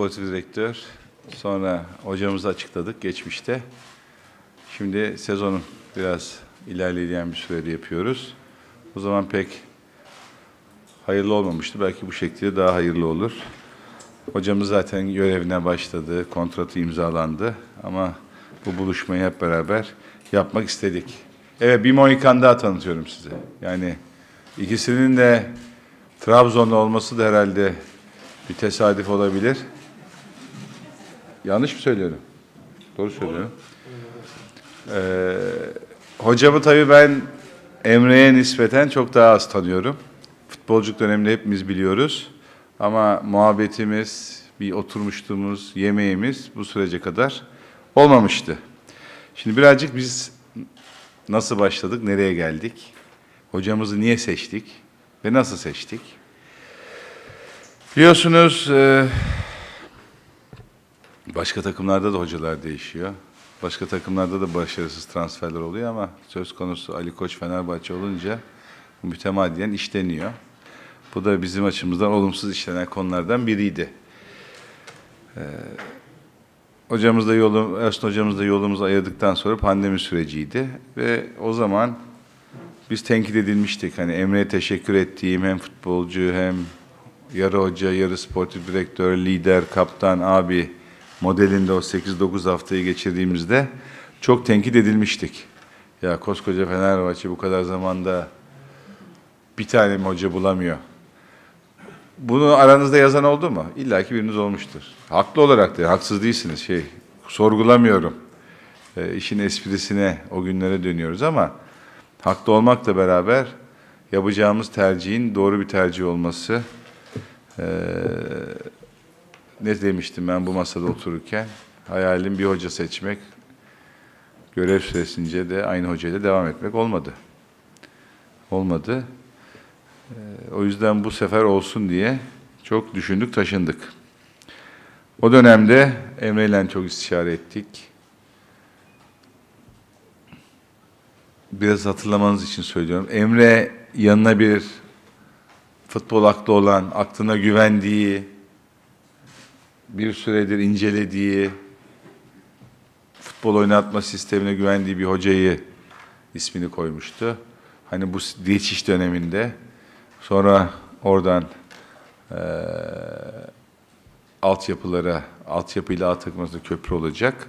Sportif direktör. Sonra hocamızı açıkladık geçmişte. Şimdi sezonun biraz ilerleyen bir sürede yapıyoruz. O zaman pek hayırlı olmamıştı. Belki bu şekilde daha hayırlı olur. Hocamız zaten görevine başladı, kontratı imzalandı. Ama bu buluşmayı hep beraber yapmak istedik. Evet bir Mohikan daha tanıtıyorum size. Yani ikisinin de Trabzon'da olması da herhalde bir tesadüf olabilir. Yanlış mı söylüyorum? Doğru söylüyorum. Ee, hocamı tabii ben Emre'ye nispeten çok daha az tanıyorum. Futbolculuk döneminde hepimiz biliyoruz. Ama muhabbetimiz, bir oturmuştuğumuz yemeğimiz bu sürece kadar olmamıştı. Şimdi birazcık biz nasıl başladık, nereye geldik? Hocamızı niye seçtik ve nasıl seçtik? Biliyorsunuz e, başka takımlarda da hocalar değişiyor. Başka takımlarda da başarısız transferler oluyor ama söz konusu Ali Koç Fenerbahçe olunca mütemadiyen işleniyor. Bu da bizim açımızdan olumsuz işlenen konulardan biriydi. Ee, hocamızla yolu, Ersun hocamızla yolumuzu ayırdıktan sonra pandemi süreciydi ve o zaman biz tenkit edilmiştik. Hani Emre'ye teşekkür ettiğim hem futbolcu hem yarı hoca, yarı sportif direktör, lider, kaptan, abi modelinde o 8-9 haftayı geçirdiğimizde çok tenkit edilmiştik. Ya koskoca Fenerbahçe bu kadar zamanda bir tane mi hoca bulamıyor? Bunu aranızda yazan oldu mu? İlla ki biriniz olmuştur. Haklı olarak da, haksız değilsiniz. Şey, sorgulamıyorum. E, işin esprisine, o günlere dönüyoruz ama haklı olmakla beraber yapacağımız tercihin doğru bir tercih olması e, ne demiştim ben bu masada otururken? Hayalim bir hoca seçmek, görev süresince de aynı hocayla devam etmek olmadı. Olmadı. Ee, o yüzden bu sefer olsun diye çok düşündük, taşındık. O dönemde Emre ile çok istişare ettik. Biraz hatırlamanız için söylüyorum. Emre yanına bir futbol aklı olan, aklına güvendiği, bir süredir incelediği, futbol oynatma sistemine güvendiği bir hocayı ismini koymuştu. Hani bu geçiş döneminde sonra oradan e, altyapılara, altyapıyla A takım arasında köprü olacak.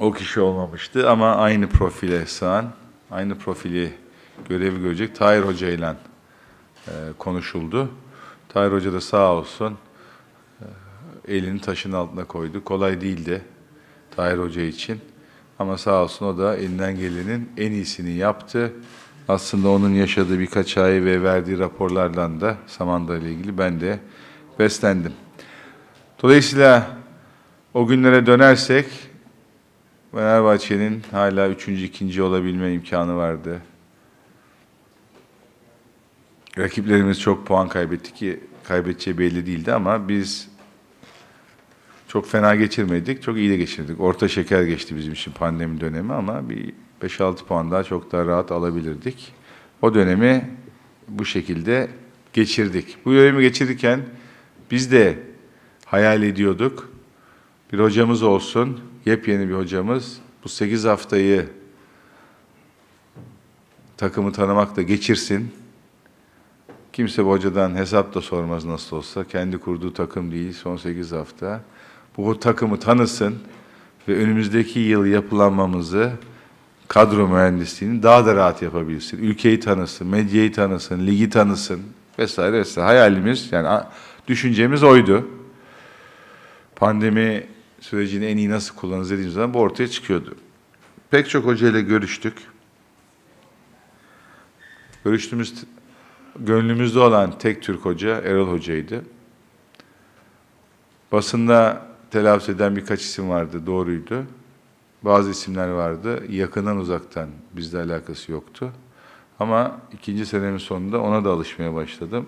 O kişi olmamıştı ama aynı profile sığan, aynı profili görevi görecek Tahir Hoca ile konuşuldu. Tahir Hoca da sağ olsun elini taşın altına koydu. Kolay değildi Tahir Hoca için. Ama sağ olsun o da elinden gelenin en iyisini yaptı. Aslında onun yaşadığı birkaç ay ve verdiği raporlardan da Samandağ ile ilgili ben de beslendim. Dolayısıyla o günlere dönersek Fenerbahçe'nin hala üçüncü, ikinci olabilme imkanı vardı. Rakiplerimiz çok puan kaybetti ki kaybedeceği belli değildi ama biz çok fena geçirmedik, çok iyi de geçirdik. Orta şeker geçti bizim için pandemi dönemi ama bir 5-6 puan daha çok daha rahat alabilirdik. O dönemi bu şekilde geçirdik. Bu dönemi geçirirken biz de hayal ediyorduk. Bir hocamız olsun, yepyeni bir hocamız. Bu 8 haftayı takımı tanımakla geçirsin. Kimse bu hocadan hesap da sormaz nasıl olsa. Kendi kurduğu takım değil, son 8 hafta bu takımı tanısın ve önümüzdeki yıl yapılanmamızı kadro mühendisliğini daha da rahat yapabilsin. Ülkeyi tanısın, medyayı tanısın, ligi tanısın vesaire vesaire. Hayalimiz yani düşüncemiz oydu. Pandemi sürecini en iyi nasıl kullanırız dediğimiz zaman bu ortaya çıkıyordu. Pek çok hocayla görüştük. Görüştüğümüz gönlümüzde olan tek Türk hoca Erol Hoca'ydı. Basında telaffuz eden birkaç isim vardı, doğruydu. Bazı isimler vardı, yakından uzaktan bizle alakası yoktu. Ama ikinci senemin sonunda ona da alışmaya başladım.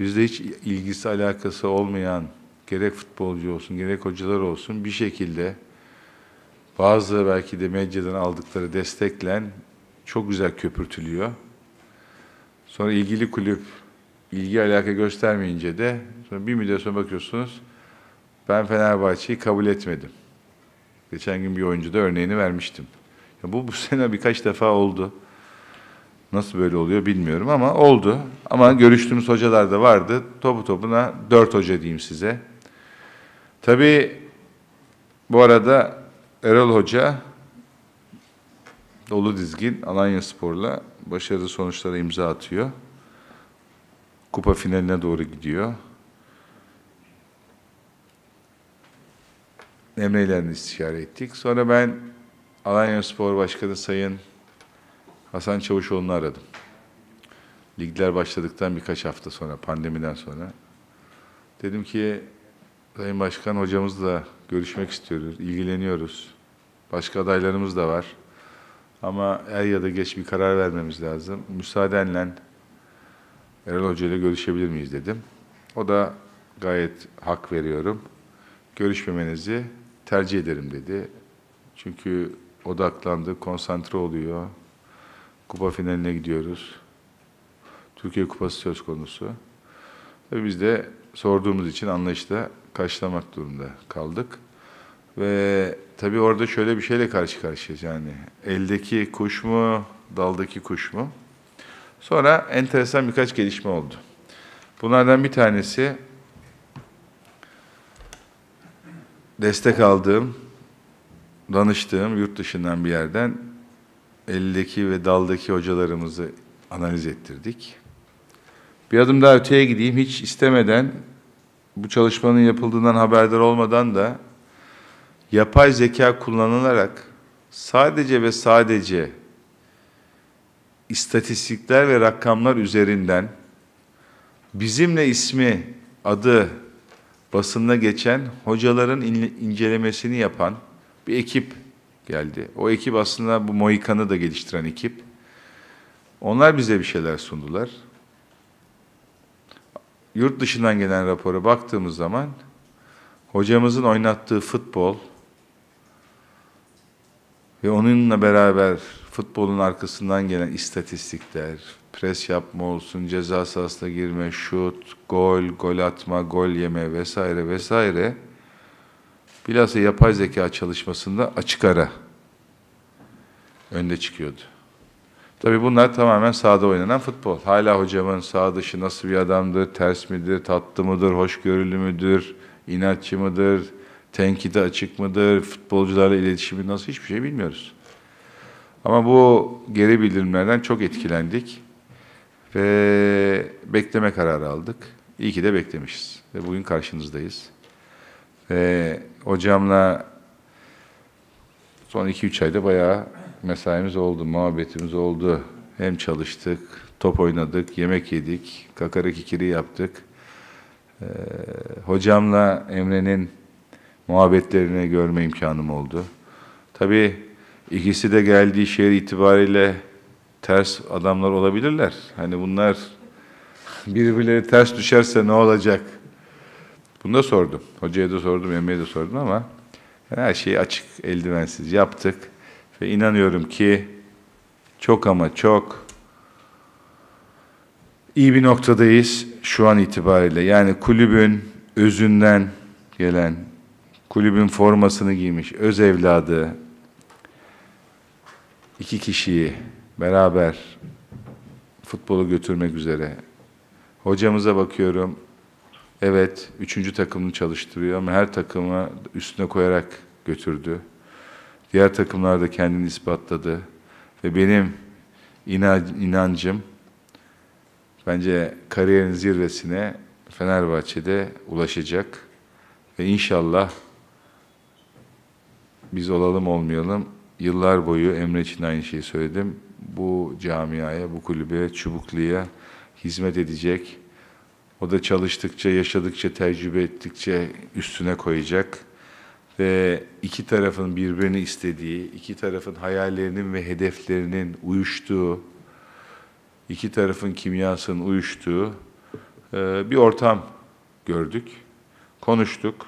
Bizde hiç ilgisi, alakası olmayan, gerek futbolcu olsun, gerek hocalar olsun bir şekilde bazı belki de medyadan aldıkları desteklen çok güzel köpürtülüyor. Sonra ilgili kulüp ilgi alaka göstermeyince de sonra bir müddet sonra bakıyorsunuz ben Fenerbahçe'yi kabul etmedim. Geçen gün bir oyuncuda örneğini vermiştim. Ya bu bu sene birkaç defa oldu. Nasıl böyle oluyor bilmiyorum ama oldu. Ama görüştüğümüz hocalar da vardı. Topu topuna dört hoca diyeyim size. Tabii bu arada Erol Hoca dolu dizgin Alanya Spor'la başarılı sonuçlara imza atıyor. Kupa finaline doğru gidiyor. Emre ile istişare ettik. Sonra ben Alanya Spor Başkanı Sayın Hasan Çavuşoğlu'nu aradım. Ligler başladıktan birkaç hafta sonra, pandemiden sonra. Dedim ki, Sayın Başkan hocamızla görüşmek istiyoruz, ilgileniyoruz. Başka adaylarımız da var. Ama er ya da geç bir karar vermemiz lazım. Müsaadenle Erol Hoca ile görüşebilir miyiz dedim. O da gayet hak veriyorum. Görüşmemenizi tercih ederim dedi. Çünkü odaklandı, konsantre oluyor. Kupa finaline gidiyoruz. Türkiye Kupası söz konusu. Ve biz de sorduğumuz için anlayışla karşılamak durumunda kaldık. Ve tabii orada şöyle bir şeyle karşı karşıyayız yani. Eldeki kuş mu, daldaki kuş mu? Sonra enteresan birkaç gelişme oldu. Bunlardan bir tanesi destek aldığım, danıştığım yurt dışından bir yerden eldeki ve daldaki hocalarımızı analiz ettirdik. Bir adım daha öteye gideyim. Hiç istemeden bu çalışmanın yapıldığından haberdar olmadan da yapay zeka kullanılarak sadece ve sadece istatistikler ve rakamlar üzerinden bizimle ismi, adı basında geçen hocaların incelemesini yapan bir ekip geldi. O ekip aslında bu Moikan'ı da geliştiren ekip. Onlar bize bir şeyler sundular. Yurt dışından gelen rapora baktığımız zaman hocamızın oynattığı futbol ve onunla beraber futbolun arkasından gelen istatistikler, pres yapma olsun, ceza sahasına girme, şut, gol, gol atma, gol yeme vesaire vesaire bilhassa yapay zeka çalışmasında açık ara önde çıkıyordu. Tabii bunlar tamamen sahada oynanan futbol. Hala hocamın sağ dışı nasıl bir adamdır, ters midir, tatlı mıdır, hoşgörülü müdür, inatçı mıdır, tenkide açık mıdır, futbolcularla iletişimi nasıl hiçbir şey bilmiyoruz. Ama bu geri bildirimlerden çok etkilendik ve bekleme kararı aldık. İyi ki de beklemişiz ve bugün karşınızdayız. Ve hocamla son 2-3 ayda bayağı mesaimiz oldu, muhabbetimiz oldu. Hem çalıştık, top oynadık, yemek yedik, kakara kikiri yaptık. Ee, hocamla Emre'nin muhabbetlerini görme imkanım oldu. Tabii ikisi de geldiği şehir itibariyle ters adamlar olabilirler. Hani bunlar birbirleri ters düşerse ne olacak? Bunu da sordum. Hocaya da sordum, Emre'ye de sordum ama her şeyi açık, eldivensiz yaptık. Ve inanıyorum ki çok ama çok iyi bir noktadayız şu an itibariyle. Yani kulübün özünden gelen, kulübün formasını giymiş öz evladı iki kişiyi beraber futbolu götürmek üzere. Hocamıza bakıyorum. Evet, üçüncü takımını çalıştırıyor ama her takımı üstüne koyarak götürdü. Diğer takımlar da kendini ispatladı. Ve benim inancım bence kariyerin zirvesine Fenerbahçe'de ulaşacak. Ve inşallah biz olalım olmayalım yıllar boyu Emre için aynı şeyi söyledim. Bu camiaya, bu kulübe, Çubuklu'ya hizmet edecek. O da çalıştıkça, yaşadıkça, tecrübe ettikçe üstüne koyacak ve iki tarafın birbirini istediği, iki tarafın hayallerinin ve hedeflerinin uyuştuğu, iki tarafın kimyasının uyuştuğu e, bir ortam gördük, konuştuk.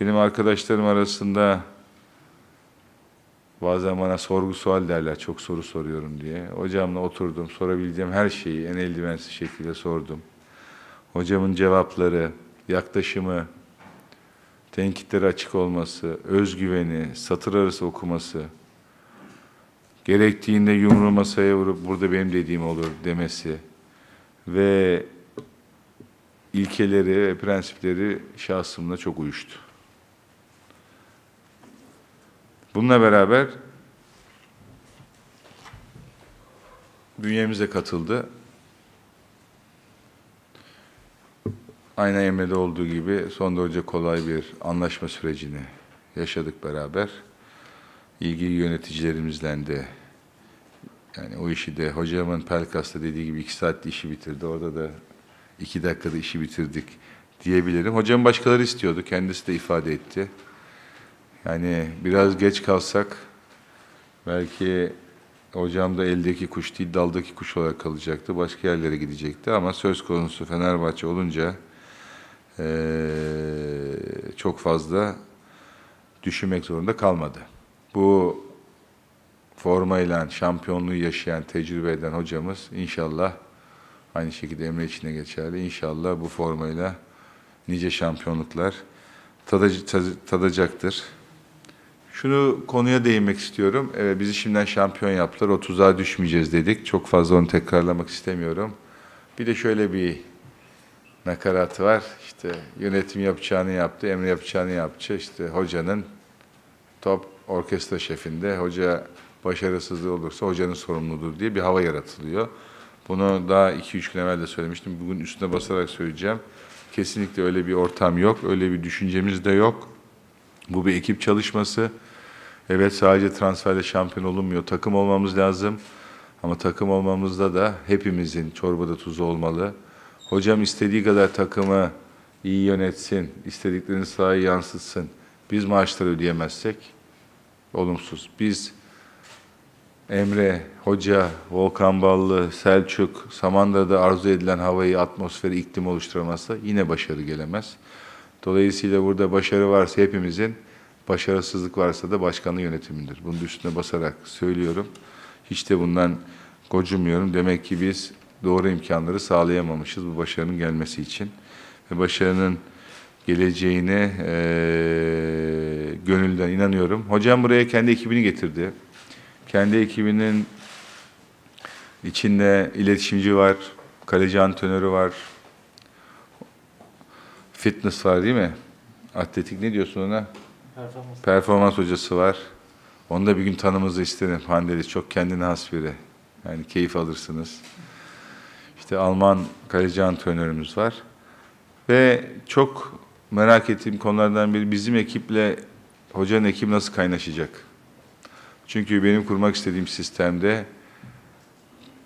Benim arkadaşlarım arasında bazen bana sorgu sual derler, çok soru soruyorum diye. Hocamla oturdum, sorabileceğim her şeyi en eldivensiz şekilde sordum. hocamın cevapları, yaklaşımı, tenkitleri açık olması, özgüveni, satır arası okuması, gerektiğinde yumruğu masaya vurup burada benim dediğim olur demesi ve ilkeleri ve prensipleri şahsımla çok uyuştu. Bununla beraber bünyemize katıldı. Aynen Emre'de olduğu gibi son derece kolay bir anlaşma sürecini yaşadık beraber. İlgili yöneticilerimizle de yani o işi de hocamın Pelkas'ta dediği gibi iki saatte işi bitirdi. Orada da iki dakikada işi bitirdik diyebilirim. Hocam başkaları istiyordu. Kendisi de ifade etti. Yani biraz geç kalsak belki hocam da eldeki kuş değil daldaki kuş olarak kalacaktı. Başka yerlere gidecekti ama söz konusu Fenerbahçe olunca çok fazla düşünmek zorunda kalmadı. Bu formayla şampiyonluğu yaşayan, tecrübe eden hocamız inşallah aynı şekilde Emre için de geçerli. İnşallah bu formayla nice şampiyonluklar tadacaktır. Şunu konuya değinmek istiyorum. Evet, bizi şimdiden şampiyon yaptılar. O tuzağa düşmeyeceğiz dedik. Çok fazla onu tekrarlamak istemiyorum. Bir de şöyle bir nakarat var. İşte yönetim yapacağını yaptı, Emre yapacağını yaptı. İşte hocanın top orkestra şefinde, hoca başarısızlığı olursa hocanın sorumludur diye bir hava yaratılıyor. Bunu daha 2-3 gün evvel de söylemiştim. Bugün üstüne basarak söyleyeceğim. Kesinlikle öyle bir ortam yok, öyle bir düşüncemiz de yok. Bu bir ekip çalışması. Evet sadece transferle şampiyon olunmuyor. Takım olmamız lazım. Ama takım olmamızda da hepimizin çorbada tuzu olmalı. Hocam istediği kadar takımı iyi yönetsin, istediklerini sahaya yansıtsın. Biz maaşları ödeyemezsek olumsuz. Biz Emre, Hoca, Volkan Ballı, Selçuk, Samandıra'da arzu edilen havayı, atmosferi, iklim oluşturamazsa yine başarı gelemez. Dolayısıyla burada başarı varsa hepimizin, başarısızlık varsa da başkanlığı yönetimindir. Bunun üstüne basarak söylüyorum. Hiç de bundan gocunmuyorum. Demek ki biz doğru imkanları sağlayamamışız bu başarının gelmesi için. Ve başarının geleceğine e, gönülden inanıyorum. Hocam buraya kendi ekibini getirdi. Kendi ekibinin içinde iletişimci var, kaleci antrenörü var, fitness var değil mi? Atletik ne diyorsun ona? Performans. Performans hocası var. Onu da bir gün tanımızı isterim. Handelis çok kendine has biri. Yani keyif alırsınız. İşte Alman kaleci antrenörümüz var. Ve çok merak ettiğim konulardan biri bizim ekiple hocanın ekibi nasıl kaynaşacak? Çünkü benim kurmak istediğim sistemde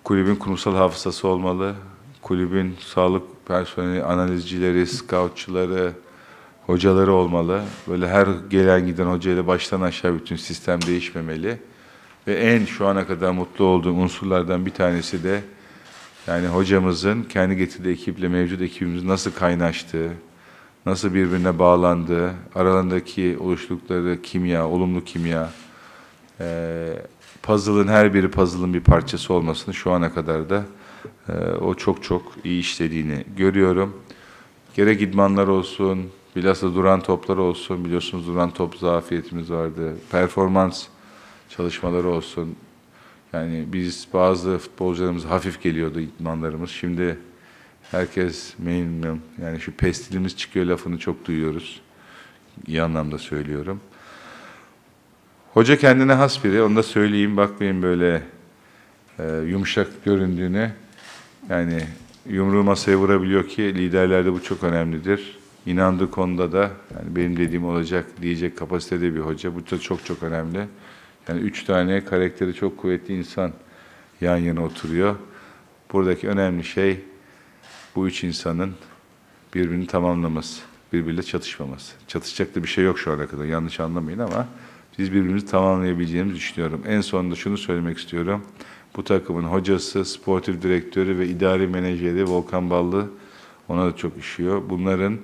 kulübün kurumsal hafızası olmalı. Kulübün sağlık personeli, analizcileri, scoutçuları, hocaları olmalı. Böyle her gelen giden hocayla baştan aşağı bütün sistem değişmemeli. Ve en şu ana kadar mutlu olduğum unsurlardan bir tanesi de yani hocamızın kendi getirdiği ekiple mevcut ekibimiz nasıl kaynaştığı, nasıl birbirine bağlandığı, aralarındaki oluşturdukları kimya, olumlu kimya, e, puzzle'ın her biri puzzle'ın bir parçası olmasını şu ana kadar da e, o çok çok iyi işlediğini görüyorum. Gerek idmanlar olsun, bilhassa duran toplar olsun, biliyorsunuz duran top zafiyetimiz vardı, performans çalışmaları olsun, yani biz bazı futbolcularımız hafif geliyordu idmanlarımız. Şimdi herkes memnun. Yani şu pestilimiz çıkıyor lafını çok duyuyoruz. İyi anlamda söylüyorum. Hoca kendine has biri. Onu da söyleyeyim. Bakmayın böyle e, yumuşak göründüğüne. Yani yumruğu masaya vurabiliyor ki liderlerde bu çok önemlidir. İnandığı konuda da yani benim dediğim olacak diyecek kapasitede bir hoca. Bu da çok çok önemli. Yani üç tane karakteri çok kuvvetli insan yan yana oturuyor. Buradaki önemli şey bu üç insanın birbirini tamamlaması, birbiriyle çatışmaması. Çatışacak da bir şey yok şu ana kadar, yanlış anlamayın ama biz birbirimizi tamamlayabileceğimizi düşünüyorum. En sonunda şunu söylemek istiyorum. Bu takımın hocası, sportif direktörü ve idari menajeri Volkan Ballı ona da çok işiyor. Bunların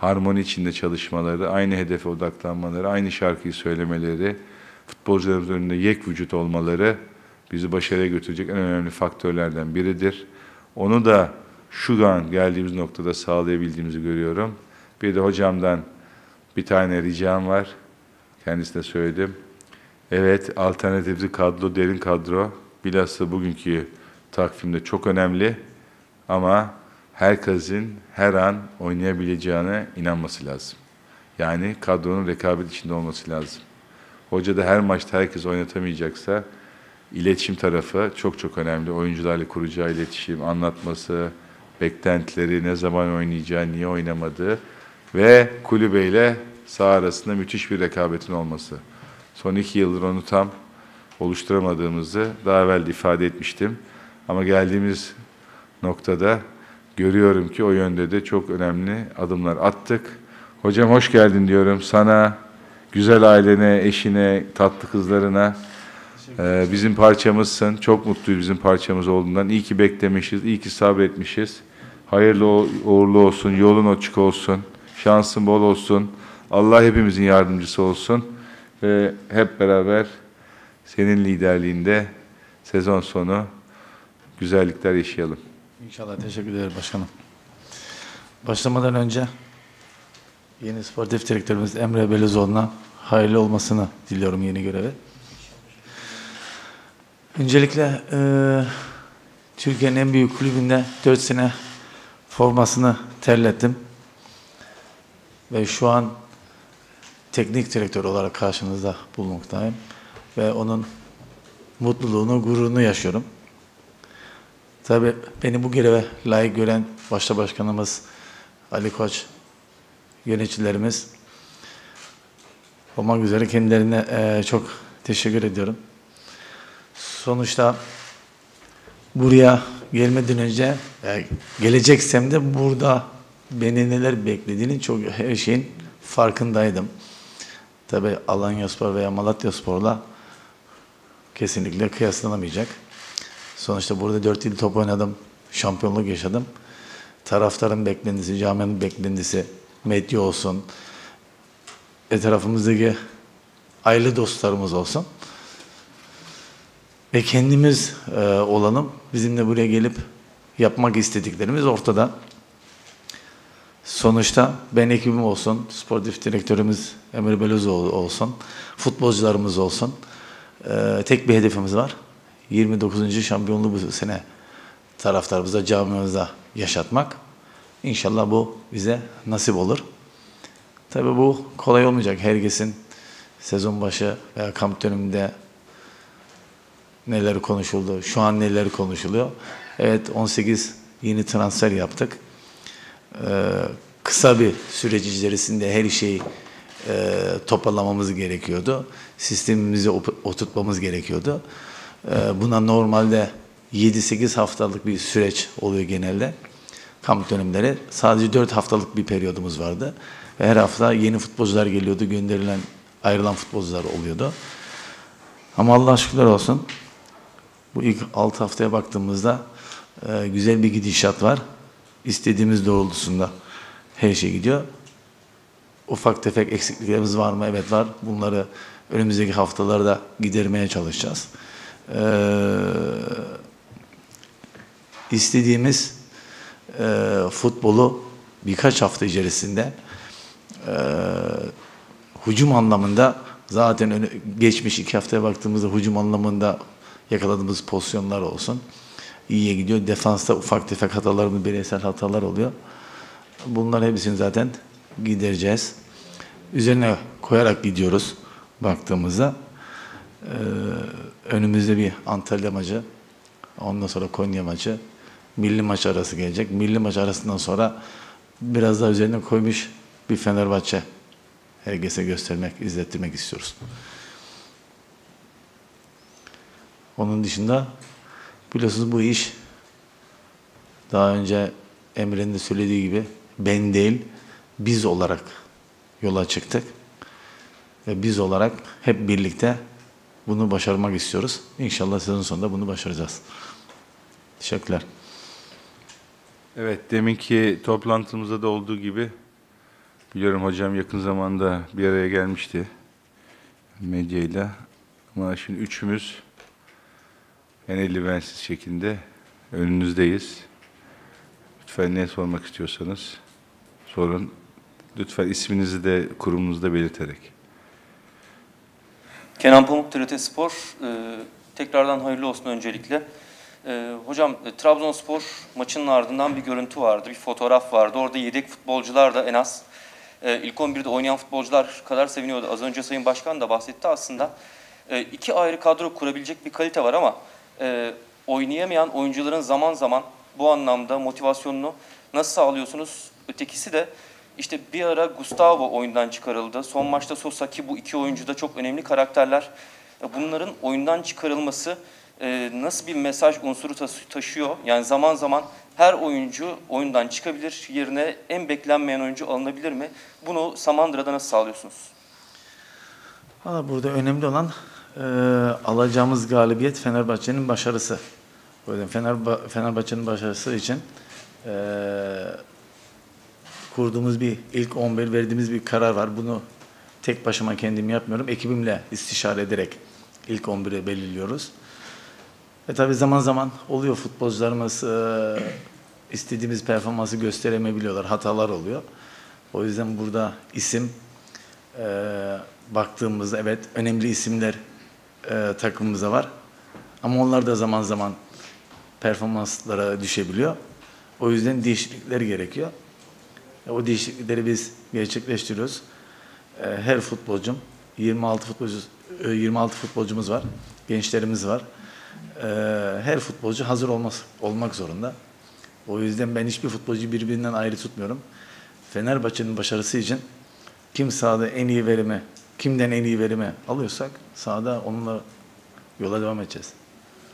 harmoni içinde çalışmaları, aynı hedefe odaklanmaları, aynı şarkıyı söylemeleri, futbolcularımız önünde yek vücut olmaları bizi başarıya götürecek en önemli faktörlerden biridir. Onu da şu an geldiğimiz noktada sağlayabildiğimizi görüyorum. Bir de hocamdan bir tane ricam var. Kendisine söyledim. Evet, alternatifli kadro, derin kadro. Bilhassa bugünkü takvimde çok önemli. Ama herkesin her an oynayabileceğine inanması lazım. Yani kadronun rekabet içinde olması lazım. Hoca da her maçta herkes oynatamayacaksa iletişim tarafı çok çok önemli. Oyuncularla kuracağı iletişim, anlatması, beklentileri, ne zaman oynayacağı, niye oynamadığı ve kulübeyle saha arasında müthiş bir rekabetin olması. Son iki yıldır onu tam oluşturamadığımızı daha evvel de ifade etmiştim. Ama geldiğimiz noktada görüyorum ki o yönde de çok önemli adımlar attık. Hocam hoş geldin diyorum sana, güzel ailene, eşine, tatlı kızlarına. Ee, bizim parçamızsın. Çok mutluyuz bizim parçamız olduğundan. İyi ki beklemişiz, iyi ki sabretmişiz. Hayırlı uğurlu olsun, yolun açık olsun, şansın bol olsun. Allah hepimizin yardımcısı olsun. Ve hep beraber senin liderliğinde sezon sonu güzellikler yaşayalım. İnşallah teşekkür ederim başkanım. Başlamadan önce yeni sportif direktörümüz Emre Belizoğlu'na hayırlı olmasını diliyorum yeni görevi. Öncelikle eee, Türkiye'nin en büyük kulübünde 4 sene formasını terlettim. Ve şu an teknik direktör olarak karşınızda bulunmaktayım. Ve onun mutluluğunu, gururunu yaşıyorum. Tabii beni bu göreve layık gören başta başkanımız Ali Koç, yöneticilerimiz olmak üzere kendilerine eee, çok teşekkür ediyorum. Sonuçta buraya gelmeden önce e, geleceksem de burada beni neler beklediğini çok her şeyin farkındaydım. Tabii Alanya Spor veya Malatya Spor'la kesinlikle kıyaslanamayacak. Sonuçta burada 4 yıl top oynadım, şampiyonluk yaşadım. Taraftarın beklentisi, camianın beklentisi, medya olsun, etrafımızdaki aile dostlarımız olsun. Ve kendimiz e, olalım. Bizim de buraya gelip yapmak istediklerimiz ortada. Sonuçta ben ekibim olsun, sportif direktörümüz Emre Belözoğlu olsun, futbolcularımız olsun. E, tek bir hedefimiz var. 29. şampiyonluğu bu sene taraftarımıza, camiamıza yaşatmak. İnşallah bu bize nasip olur. Tabii bu kolay olmayacak. Herkesin sezon başı veya kamp döneminde neler konuşuldu, şu an neler konuşuluyor. Evet 18 yeni transfer yaptık. Ee, kısa bir süreç içerisinde her şeyi e, toparlamamız gerekiyordu. Sistemimizi oturtmamız gerekiyordu. Ee, buna normalde 7-8 haftalık bir süreç oluyor genelde. Kamp dönemleri. Sadece 4 haftalık bir periyodumuz vardı. Ve her hafta yeni futbolcular geliyordu. Gönderilen, ayrılan futbolcular oluyordu. Ama Allah şükürler olsun. Bu ilk 6 haftaya baktığımızda e, güzel bir gidişat var. İstediğimiz doğrultusunda her şey gidiyor. Ufak tefek eksikliklerimiz var mı? Evet var. Bunları önümüzdeki haftalarda gidermeye çalışacağız. Ee, istediğimiz e, futbolu birkaç hafta içerisinde e, hücum anlamında zaten öne- geçmiş iki haftaya baktığımızda hücum anlamında yakaladığımız pozisyonlar olsun. İyiye gidiyor. Defansta ufak tefek hatalarımız, bireysel hatalar oluyor. Bunların hepsini zaten gidereceğiz. Üzerine koyarak gidiyoruz baktığımızda. Ee, önümüzde bir Antalya maçı, ondan sonra Konya maçı, milli maç arası gelecek. Milli maç arasından sonra biraz daha üzerine koymuş bir Fenerbahçe herkese göstermek, izlettirmek istiyoruz. Onun dışında biliyorsunuz bu iş daha önce Emre'nin de söylediği gibi ben değil biz olarak yola çıktık. Ve biz olarak hep birlikte bunu başarmak istiyoruz. İnşallah sezon sonunda bunu başaracağız. Teşekkürler. Evet, deminki toplantımızda da olduğu gibi biliyorum hocam yakın zamanda bir araya gelmişti medyayla. Ama şimdi üçümüz en eldivensiz şekilde önünüzdeyiz. Lütfen ne sormak istiyorsanız sorun. Lütfen isminizi de kurumunuzu da belirterek. Kenan Pamuk TRT Spor. Ee, tekrardan hayırlı olsun öncelikle. Ee, hocam e, Trabzonspor maçının ardından bir görüntü vardı, bir fotoğraf vardı. Orada yedek futbolcular da en az e, ilk 11'de oynayan futbolcular kadar seviniyordu. Az önce Sayın Başkan da bahsetti aslında. E, iki ayrı kadro kurabilecek bir kalite var ama e, oynayamayan oyuncuların zaman zaman bu anlamda motivasyonunu nasıl sağlıyorsunuz? Ötekisi de işte bir ara Gustavo oyundan çıkarıldı. Son maçta Sosa ki bu iki oyuncu da çok önemli karakterler. E, Bunların oyundan çıkarılması e, nasıl bir mesaj unsuru taşıyor? Yani zaman zaman her oyuncu oyundan çıkabilir, yerine en beklenmeyen oyuncu alınabilir mi? Bunu Samandıra'da nasıl sağlıyorsunuz? Valla burada önemli olan e, alacağımız galibiyet Fenerbahçe'nin başarısı. Fenerba- Fenerbahçe'nin başarısı için e, kurduğumuz bir ilk 11 verdiğimiz bir karar var. Bunu tek başıma kendim yapmıyorum. Ekibimle istişare ederek ilk 11'i belirliyoruz. Ve tabii zaman zaman oluyor futbolcularımız e, istediğimiz performansı gösteremeyebiliyorlar. Hatalar oluyor. O yüzden burada isim e, baktığımızda evet önemli isimler e, takımımıza var. Ama onlar da zaman zaman performanslara düşebiliyor. O yüzden değişiklikler gerekiyor. E, O değişiklikleri biz gerçekleştiriyoruz. E, Her futbolcum 26 futbolcu e, 26 futbolcumuz var. Gençlerimiz var. E, Her futbolcu hazır olmaz, olmak zorunda. O yüzden ben hiçbir futbolcuyu birbirinden ayrı tutmuyorum. Fenerbahçe'nin başarısı için kim sahada en iyi verimi, kimden en iyi verimi alıyorsak sahada onunla yola devam edeceğiz.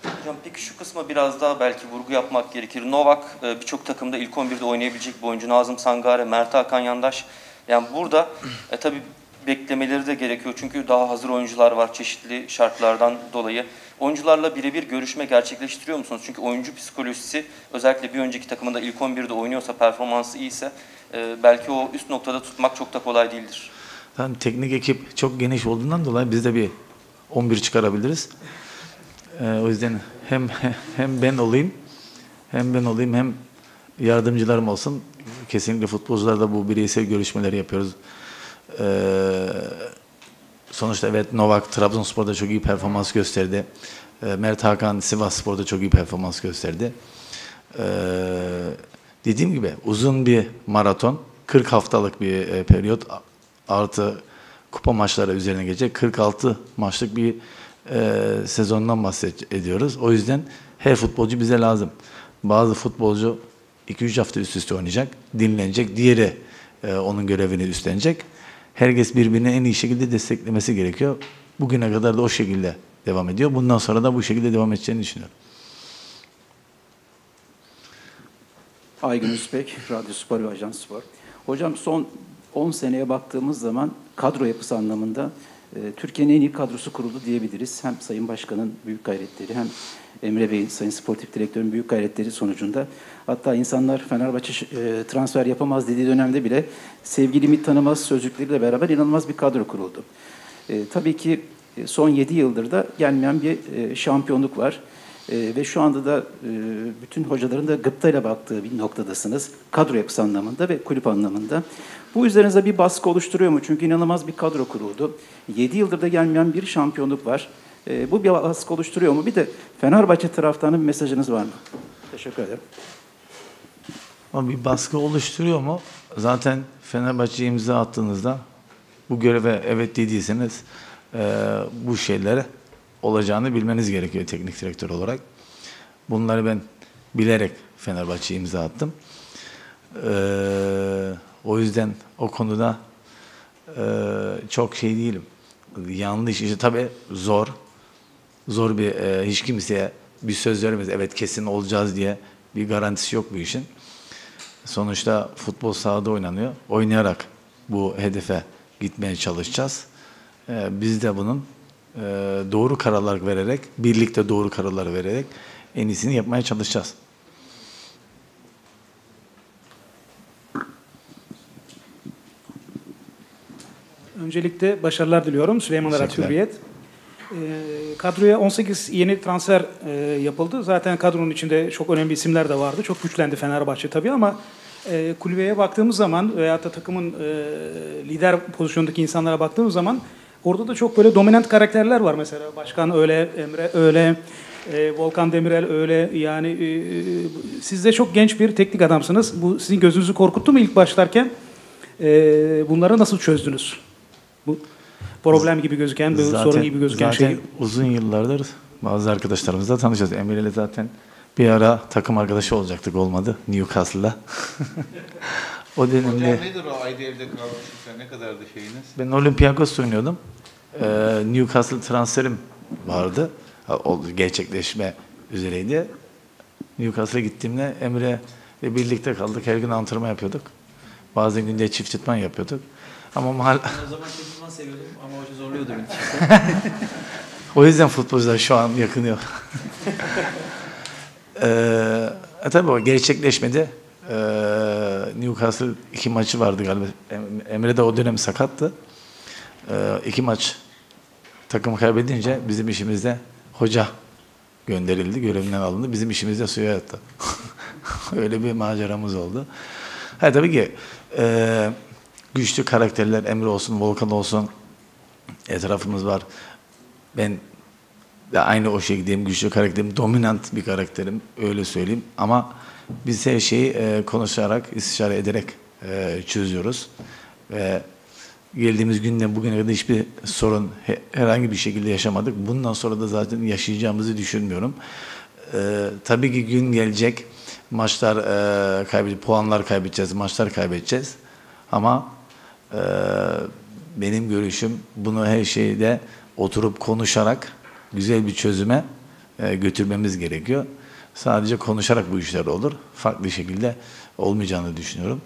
Hocam peki şu kısma biraz daha belki vurgu yapmak gerekir. Novak e, birçok takımda ilk 11'de oynayabilecek bir oyuncu. Nazım Sangare, Mert Hakan Yandaş. Yani burada e, tabii beklemeleri de gerekiyor. Çünkü daha hazır oyuncular var çeşitli şartlardan dolayı. Oyuncularla birebir görüşme gerçekleştiriyor musunuz? Çünkü oyuncu psikolojisi özellikle bir önceki takımında ilk 11'de oynuyorsa, performansı iyiyse e, belki o üst noktada tutmak çok da kolay değildir. Tam teknik ekip çok geniş olduğundan dolayı biz de bir 11 çıkarabiliriz. Ee, o yüzden hem hem ben olayım hem ben olayım hem yardımcılarım olsun. Kesinlikle futbolcularla bu bireysel görüşmeleri yapıyoruz. Ee, sonuçta evet Novak Trabzonspor'da çok iyi performans gösterdi. Ee, Mert Hakan Sivasspor'da çok iyi performans gösterdi. Ee, dediğim gibi uzun bir maraton, 40 haftalık bir e, periyot artı kupa maçları üzerine gelecek 46 maçlık bir e, sezondan bahsediyoruz. O yüzden her futbolcu bize lazım. Bazı futbolcu 2-3 hafta üst üste oynayacak, dinlenecek, diğeri e, onun görevini üstlenecek. Herkes birbirini en iyi şekilde desteklemesi gerekiyor. Bugüne kadar da o şekilde devam ediyor. Bundan sonra da bu şekilde devam edeceğini düşünüyorum. Aygün Üspek, Radyo Spor ve Ajans Spor. Hocam son 10 seneye baktığımız zaman kadro yapısı anlamında Türkiye'nin en iyi kadrosu kuruldu diyebiliriz. Hem Sayın Başkan'ın büyük gayretleri hem Emre Bey'in, Sayın Sportif Direktör'ün büyük gayretleri sonucunda. Hatta insanlar Fenerbahçe e, transfer yapamaz dediği dönemde bile sevgi limit tanımaz sözcükleriyle beraber inanılmaz bir kadro kuruldu. E, tabii ki e, son 7 yıldır da gelmeyen bir e, şampiyonluk var. E, ve şu anda da e, bütün hocaların da gıptayla baktığı bir noktadasınız. Kadro yapısı anlamında ve kulüp anlamında. Bu üzerinize bir baskı oluşturuyor mu? Çünkü inanılmaz bir kadro kuruldu. 7 yıldır da gelmeyen bir şampiyonluk var. E, bu bir baskı oluşturuyor mu? Bir de Fenerbahçe taraftarına bir mesajınız var mı? Teşekkür ederim. Ama bir baskı oluşturuyor mu? Zaten Fenerbahçe imza attığınızda bu göreve evet dediyseniz e, bu şeylere olacağını bilmeniz gerekiyor teknik direktör olarak. Bunları ben bilerek Fenerbahçe imza attım. E, o yüzden o konuda e, çok şey değilim. Yanlış işte tabii zor. Zor bir e, hiç kimseye bir söz veremez. Evet kesin olacağız diye bir garantisi yok bu işin. Sonuçta futbol sahada oynanıyor. Oynayarak bu hedefe gitmeye çalışacağız. Ee, biz de bunun e, doğru kararlar vererek, birlikte doğru kararlar vererek en iyisini yapmaya çalışacağız. Öncelikle başarılar diliyorum. Süleyman Arat. Hürriyet. Ee, kadroya 18 yeni transfer e, yapıldı. Zaten kadronun içinde çok önemli isimler de vardı. Çok güçlendi Fenerbahçe tabii ama e, kulübeye baktığımız zaman veyahut da takımın e, lider pozisyondaki insanlara baktığımız zaman orada da çok böyle dominant karakterler var mesela. Başkan öyle, Emre öyle, e, Volkan Demirel öyle. Yani e, siz de çok genç bir teknik adamsınız. Bu sizin gözünüzü korkuttu mu ilk başlarken? E, bunları nasıl çözdünüz? Bu problem gibi gözüken, bu sorun gibi gözüken zaten şeyi. uzun yıllardır bazı arkadaşlarımızla tanışıyoruz. Emre ile zaten bir ara takım arkadaşı olacaktık olmadı Newcastle'da. o dönemde nedir o ayrı evde kalmışlıklar? Ne kadardı şeyiniz? ben Olympiakos oynuyordum. Ee, Newcastle transferim vardı. Gerçekleşme üzereydi. Newcastle'a gittiğimde Emre ile birlikte kaldık. Her gün antrenman yapıyorduk. Bazen günde çift idman yapıyorduk. Ama mahal O zaman çekilmen seviyordum ama hoca zorluyordu beni. O yüzden futbolcular şu an yakınıyor. ee, e, tabii o gerçekleşmedi. Ee, Newcastle iki maçı vardı galiba. Em- Emre de o dönem sakattı. Ee, iki maç takım kaybedince bizim işimizde hoca gönderildi, görevinden alındı. Bizim işimizde suya yattı. Öyle bir maceramız oldu. Ha tabii ki e, güçlü karakterler Emre olsun, Volkan olsun etrafımız var. Ben de aynı o şekildeyim, güçlü karakterim, dominant bir karakterim, öyle söyleyeyim. Ama biz her şeyi e, konuşarak, istişare ederek e, çözüyoruz. Ve geldiğimiz günden bugüne kadar hiçbir sorun he- herhangi bir şekilde yaşamadık. Bundan sonra da zaten yaşayacağımızı düşünmüyorum. E, tabii ki gün gelecek, maçlar e, kaybedeceğiz, puanlar kaybedeceğiz, maçlar kaybedeceğiz. Ama e, benim görüşüm bunu her şeyde oturup konuşarak güzel bir çözüme e, götürmemiz gerekiyor. Sadece konuşarak bu işler olur. Farklı şekilde olmayacağını düşünüyorum.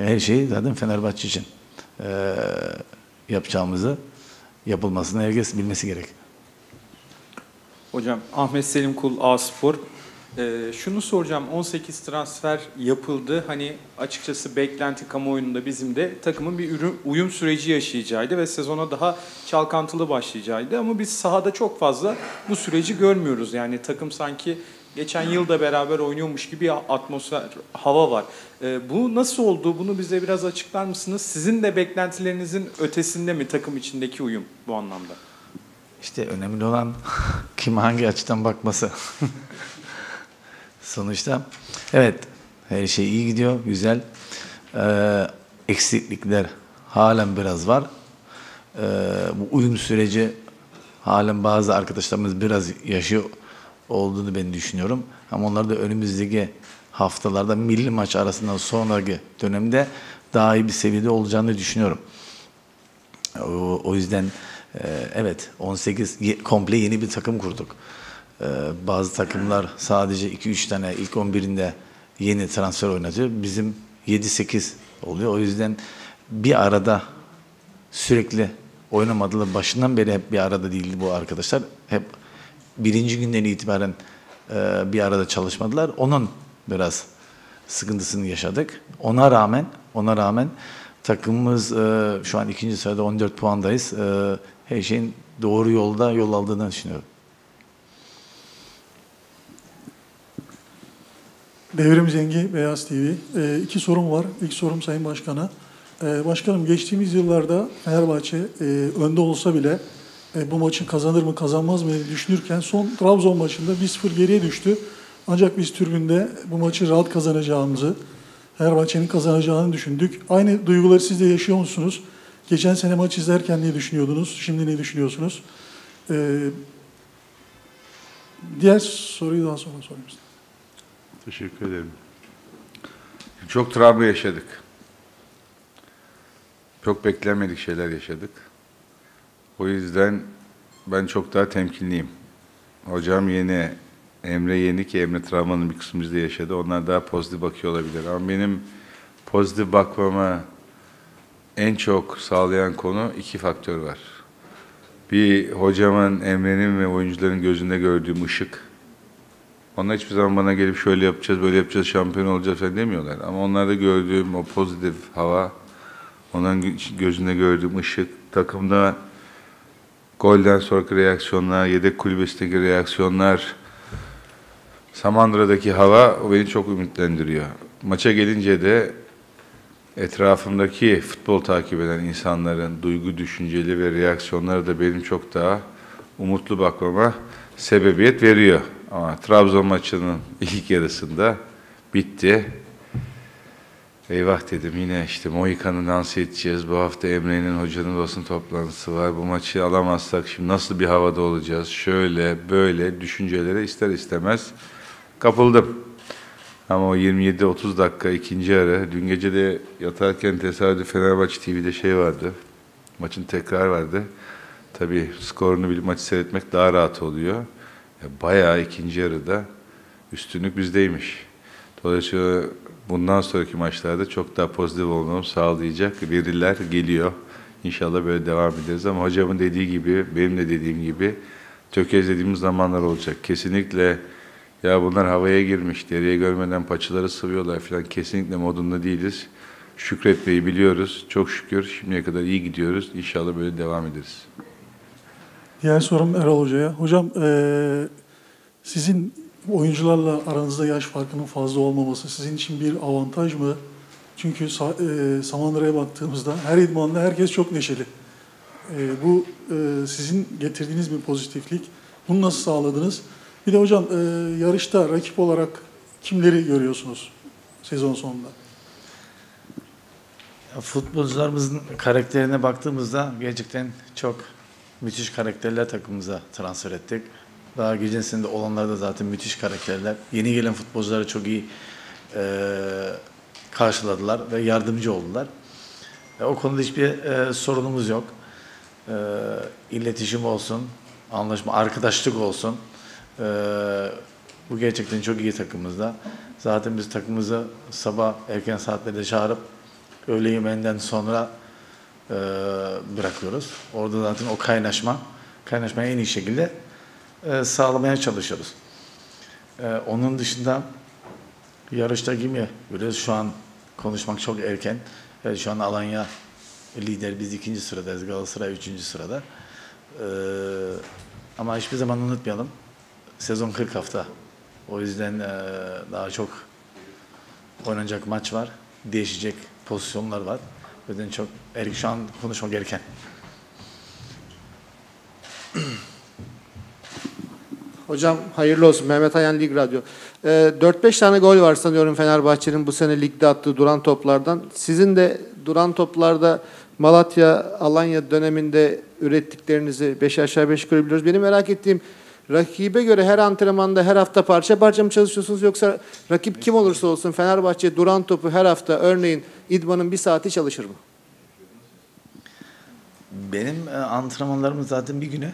E, Her şey zaten Fenerbahçe için e, yapacağımızı yapılmasını herkes bilmesi gerek. Hocam Ahmet Selim Kul A-Spor. Ee, şunu soracağım 18 transfer yapıldı. Hani açıkçası beklenti kamuoyunda bizim de takımın bir ürün, uyum süreci yaşayacağıydı ve sezona daha çalkantılı başlayacağıydı. Ama biz sahada çok fazla bu süreci görmüyoruz. Yani takım sanki geçen yılda beraber oynuyormuş gibi atmosfer, hava var. Ee, bu nasıl oldu? Bunu bize biraz açıklar mısınız? Sizin de beklentilerinizin ötesinde mi takım içindeki uyum bu anlamda? İşte önemli olan kim hangi açıdan bakması. Sonuçta evet her şey iyi gidiyor, güzel. Ee, eksiklikler halen biraz var. Ee, bu uyum süreci halen bazı arkadaşlarımız biraz yaşıyor olduğunu ben düşünüyorum. Ama onlar da önümüzdeki haftalarda milli maç arasından sonraki dönemde daha iyi bir seviyede olacağını düşünüyorum. O, o yüzden e, evet 18 ye- komple yeni bir takım kurduk. E, bazı takımlar sadece 2-3 tane ilk 11'inde yeni transfer oynatıyor. Bizim 7-8 oluyor. O yüzden bir arada sürekli oynamadılar. Başından beri hep bir arada değildi bu arkadaşlar. Hep birinci günden itibaren e, bir arada çalışmadılar. Onun biraz sıkıntısını yaşadık. Ona rağmen, ona rağmen takımımız e, şu an ikinci sırada 14 puandayız. E, her şeyin doğru yolda yol aldığını düşünüyorum. Devrim Zengi, Beyaz TV. Ee, iki sorum var. İlk sorum Sayın Başkan'a. Ee, başkanım geçtiğimiz yıllarda Fenerbahçe e, önde olsa bile e, bu maçı kazanır mı kazanmaz mı düşünürken son Trabzon maçında 1-0 geriye düştü. Ancak biz tribünde bu maçı rahat kazanacağımızı, Fenerbahçe'nin kazanacağını düşündük. Aynı duyguları siz de yaşıyor musunuz? Geçen sene maç izlerken ne düşünüyordunuz? Şimdi ne düşünüyorsunuz? Ee, diğer soruyu daha sonra sorayım size. Teşekkür ederim. Çok travma yaşadık. Çok beklenmedik şeyler yaşadık. O yüzden ben çok daha temkinliyim. Hocam yeni, Emre yeni ki Emre travmanın bir kısmını bizde yaşadı. Onlar daha pozitif bakıyor olabilir. Ama benim pozitif bakmama en çok sağlayan konu iki faktör var. Bir hocamın, Emre'nin ve oyuncuların gözünde gördüğüm ışık. Onlar hiçbir zaman bana gelip şöyle yapacağız, böyle yapacağız, şampiyon olacağız falan demiyorlar. Ama onlarda gördüğüm o pozitif hava, onların gö- gözünde gördüğüm ışık, takımda golden sonraki reaksiyonlar, yedek kulübesindeki reaksiyonlar, Samandıra'daki hava o beni çok ümitlendiriyor. Maça gelince de etrafımdaki futbol takip eden insanların duygu, düşünceli ve reaksiyonları da benim çok daha umutlu bakmama sebebiyet veriyor. Ama Trabzon maçının ilk yarısında bitti. Eyvah dedim yine işte Moika'nı dans edeceğiz. Bu hafta Emre'nin hocanın basın toplantısı var. Bu maçı alamazsak şimdi nasıl bir havada olacağız? Şöyle böyle düşüncelere ister istemez kapıldım. Ama o 27-30 dakika ikinci yarı. Dün gece de yatarken tesadüf Fenerbahçe TV'de şey vardı. Maçın tekrar vardı. Tabii skorunu bilip maçı seyretmek daha rahat oluyor. Ya Bayağı ikinci yarıda üstünlük bizdeymiş. Dolayısıyla bundan sonraki maçlarda çok daha pozitif olmamı sağlayacak veriler geliyor. İnşallah böyle devam ederiz ama hocamın dediği gibi, benim de dediğim gibi tökezlediğimiz zamanlar olacak. Kesinlikle ya bunlar havaya girmiş, deriye görmeden paçaları sıvıyorlar falan kesinlikle modunda değiliz. Şükretmeyi biliyoruz. Çok şükür şimdiye kadar iyi gidiyoruz. İnşallah böyle devam ederiz. Diğer sorum Erol Hoca'ya. Hocam eee, sizin oyuncularla aranızda yaş farkının fazla olmaması sizin için bir avantaj mı? Çünkü eee, Samandıra'ya baktığımızda her idmanda herkes çok neşeli. Eee, bu eee, sizin getirdiğiniz bir pozitiflik. Bunu nasıl sağladınız? Bir de hocam eee, yarışta rakip olarak kimleri görüyorsunuz sezon sonunda? Futbolcularımızın karakterine baktığımızda gerçekten çok müthiş karakterler takımımıza transfer ettik. Daha gecesinde olanlar da zaten müthiş karakterler. Yeni gelen futbolcuları çok iyi e, karşıladılar ve yardımcı oldular. E, o konuda hiçbir e, sorunumuz yok. E, iletişim olsun, anlaşma, arkadaşlık olsun. E, bu gerçekten çok iyi takımımızda. Zaten biz takımımızı sabah erken saatlerde çağırıp öğle yemeğinden sonra e, bırakıyoruz. Orada zaten o kaynaşma, kaynaşmayı en iyi şekilde e, sağlamaya çalışıyoruz. E, onun dışında yarışta gibi biraz şu an konuşmak çok erken. Evet, şu an Alanya lider, biz ikinci sıradayız, Galatasaray üçüncü sırada. E, ama hiçbir zaman unutmayalım, sezon 40 hafta. O yüzden e, daha çok oynanacak maç var, değişecek pozisyonlar var. Yüzden çok er, şu an konuşmak erken. Hocam hayırlı olsun. Mehmet Ayan Lig Radyo. Ee, 4-5 tane gol var sanıyorum Fenerbahçe'nin bu sene ligde attığı duran toplardan. Sizin de duran toplarda Malatya, Alanya döneminde ürettiklerinizi 5 aşağı 5 yukarı biliyoruz. Benim merak ettiğim rakibe göre her antrenmanda her hafta parça parça mı çalışıyorsunuz yoksa rakip kim olursa olsun Fenerbahçe duran topu her hafta örneğin İdman'ın bir saati çalışır mı? Benim e, antrenmanlarım zaten bir güne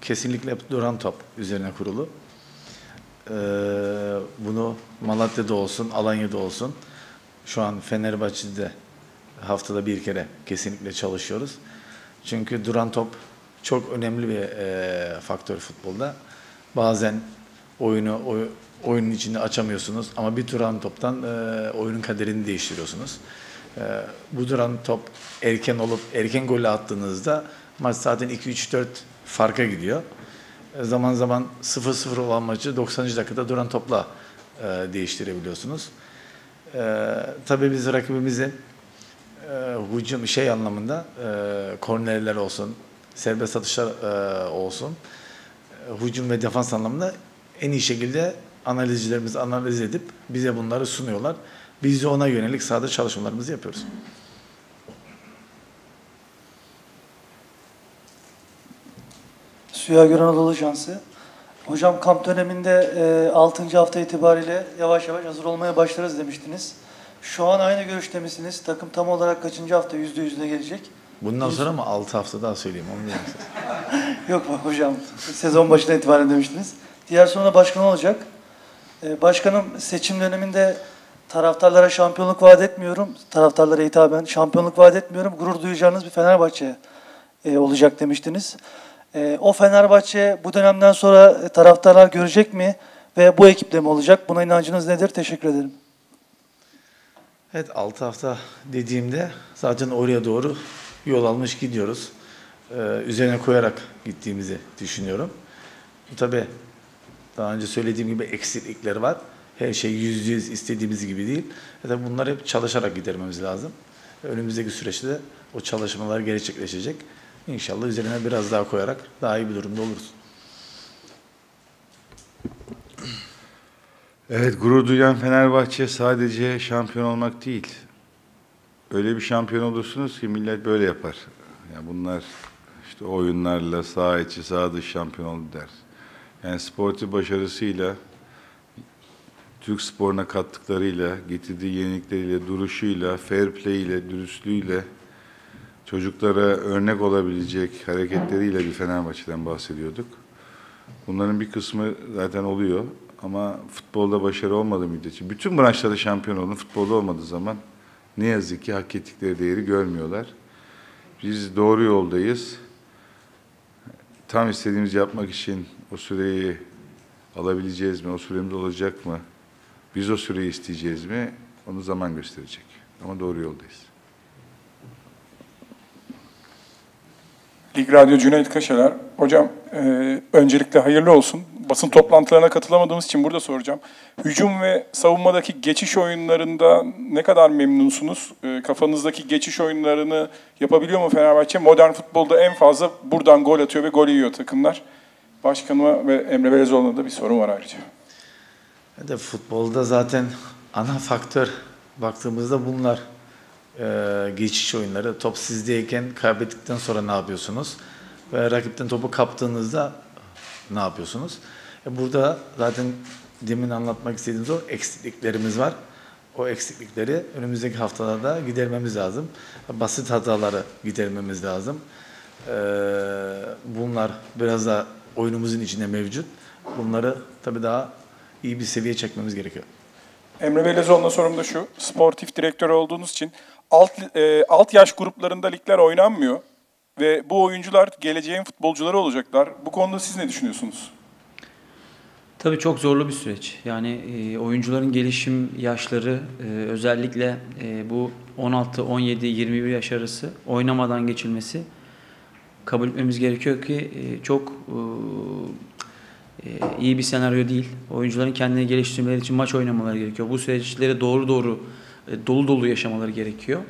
kesinlikle duran top üzerine kurulu. Ee, bunu Malatya'da olsun, Alanya'da olsun. Şu an Fenerbahçe'de haftada bir kere kesinlikle çalışıyoruz. Çünkü duran top çok önemli bir e, faktör futbolda. Bazen oyunu oy- oyunun içinde açamıyorsunuz ama bir duran toptan e, oyunun kaderini değiştiriyorsunuz. E, bu duran top erken olup erken golü attığınızda maç zaten 2-3-4 farka gidiyor. E, zaman zaman 0-0 olan maçı 90. dakikada duran topla e, değiştirebiliyorsunuz. E, tabii biz rakibimizi e, hücum şey anlamında e, kornerler olsun, serbest atışlar e, olsun, e, hücum ve defans anlamında en iyi şekilde analizcilerimiz analiz edip bize bunları sunuyorlar. Biz de ona yönelik sahada çalışmalarımızı yapıyoruz. Suya Gören Anadolu Ajansı. Hocam kamp döneminde e, 6. hafta itibariyle yavaş yavaş hazır olmaya başlarız demiştiniz. Şu an aynı görüşte misiniz? Takım tam olarak kaçıncı hafta yüzde yüzde gelecek? Bundan sonra mı 6 hafta daha söyleyeyim onu diyeyim. Yok hocam? Sezon başına itibaren demiştiniz. Diğer sonra başkan olacak. E, başkanım seçim döneminde taraftarlara şampiyonluk vaat etmiyorum. Taraftarlara hitaben şampiyonluk vaat etmiyorum. Gurur duyacağınız bir Fenerbahçe e, olacak demiştiniz. E, o Fenerbahçe bu dönemden sonra e, taraftarlar görecek mi ve bu ekiple mi olacak? Buna inancınız nedir? Teşekkür ederim. Evet 6 hafta dediğimde zaten oraya doğru yol almış gidiyoruz. e, üzerine koyarak gittiğimizi düşünüyorum. Tabii daha önce söylediğim gibi eksiklikler var. Her şey yüz yüz istediğimiz gibi değil. E tabii bunları hep çalışarak gidermemiz lazım. Önümüzdeki süreçte de o çalışmalar gerçekleşecek. İnşallah üzerine biraz daha koyarak daha iyi bir durumda oluruz. Evet gurur duyan Fenerbahçe sadece şampiyon olmak değil. Öyle bir şampiyon olursunuz ki millet böyle yapar. Yani bunlar işte oyunlarla saha içi saha dışı şampiyon oldu der. Yani sportif başarısıyla Türk sporuna kattıklarıyla, getirdiği yenilikleriyle, duruşuyla, fair play ile, dürüstlüğüyle çocuklara örnek olabilecek hareketleriyle bir Fenerbahçe'den bahsediyorduk. Bunların bir kısmı zaten oluyor ama futbolda başarı olmadığı müddetçe, bütün branşlarda şampiyon olun, futbolda olmadığı zaman ne yazık ki hak ettikleri değeri görmüyorlar. Biz doğru yoldayız. Tam istediğimiz yapmak için o süreyi alabileceğiz mi, o süremiz olacak mı, biz o süreyi isteyeceğiz mi, onu zaman gösterecek. Ama doğru yoldayız. Lig Radyo Cüneyt Kaşeler. Hocam e, öncelikle hayırlı olsun. Basın toplantılarına katılamadığımız için burada soracağım. Hücum ve savunmadaki geçiş oyunlarında ne kadar memnunsunuz? E, kafanızdaki geçiş oyunlarını yapabiliyor mu Fenerbahçe? Modern futbolda en fazla buradan gol atıyor ve gol yiyor takımlar. Başkanıma ve Emre Belezoğlu'na da bir sorun var ayrıca. Bir de futbolda zaten ana faktör baktığımızda bunlar. Ee, geçiş oyunları. Top sizdeyken kaybettikten sonra ne yapıyorsunuz? Ve rakipten topu kaptığınızda ne yapıyorsunuz? E burada zaten demin anlatmak istediğimiz o eksikliklerimiz var. O eksiklikleri önümüzdeki haftalarda gidermemiz lazım. Basit hataları gidermemiz lazım. Ee, bunlar biraz da oyunumuzun içinde mevcut. Bunları tabii daha iyi bir seviyeye çekmemiz gerekiyor. Emre Belezoğlu'na sorum da şu. Sportif direktör olduğunuz için alt, e, alt yaş gruplarında ligler oynanmıyor. Ve bu oyuncular geleceğin futbolcuları olacaklar. Bu konuda siz ne düşünüyorsunuz? Tabii çok zorlu bir süreç. Yani e, oyuncuların gelişim yaşları e, özellikle e, bu 16, 17, 21 yaş arası oynamadan geçilmesi kabul etmemiz gerekiyor ki e, çok e, e, iyi bir senaryo değil. Oyuncuların kendini geliştirmeleri için maç oynamaları gerekiyor. Bu süreçleri doğru doğru e, dolu dolu yaşamaları gerekiyor.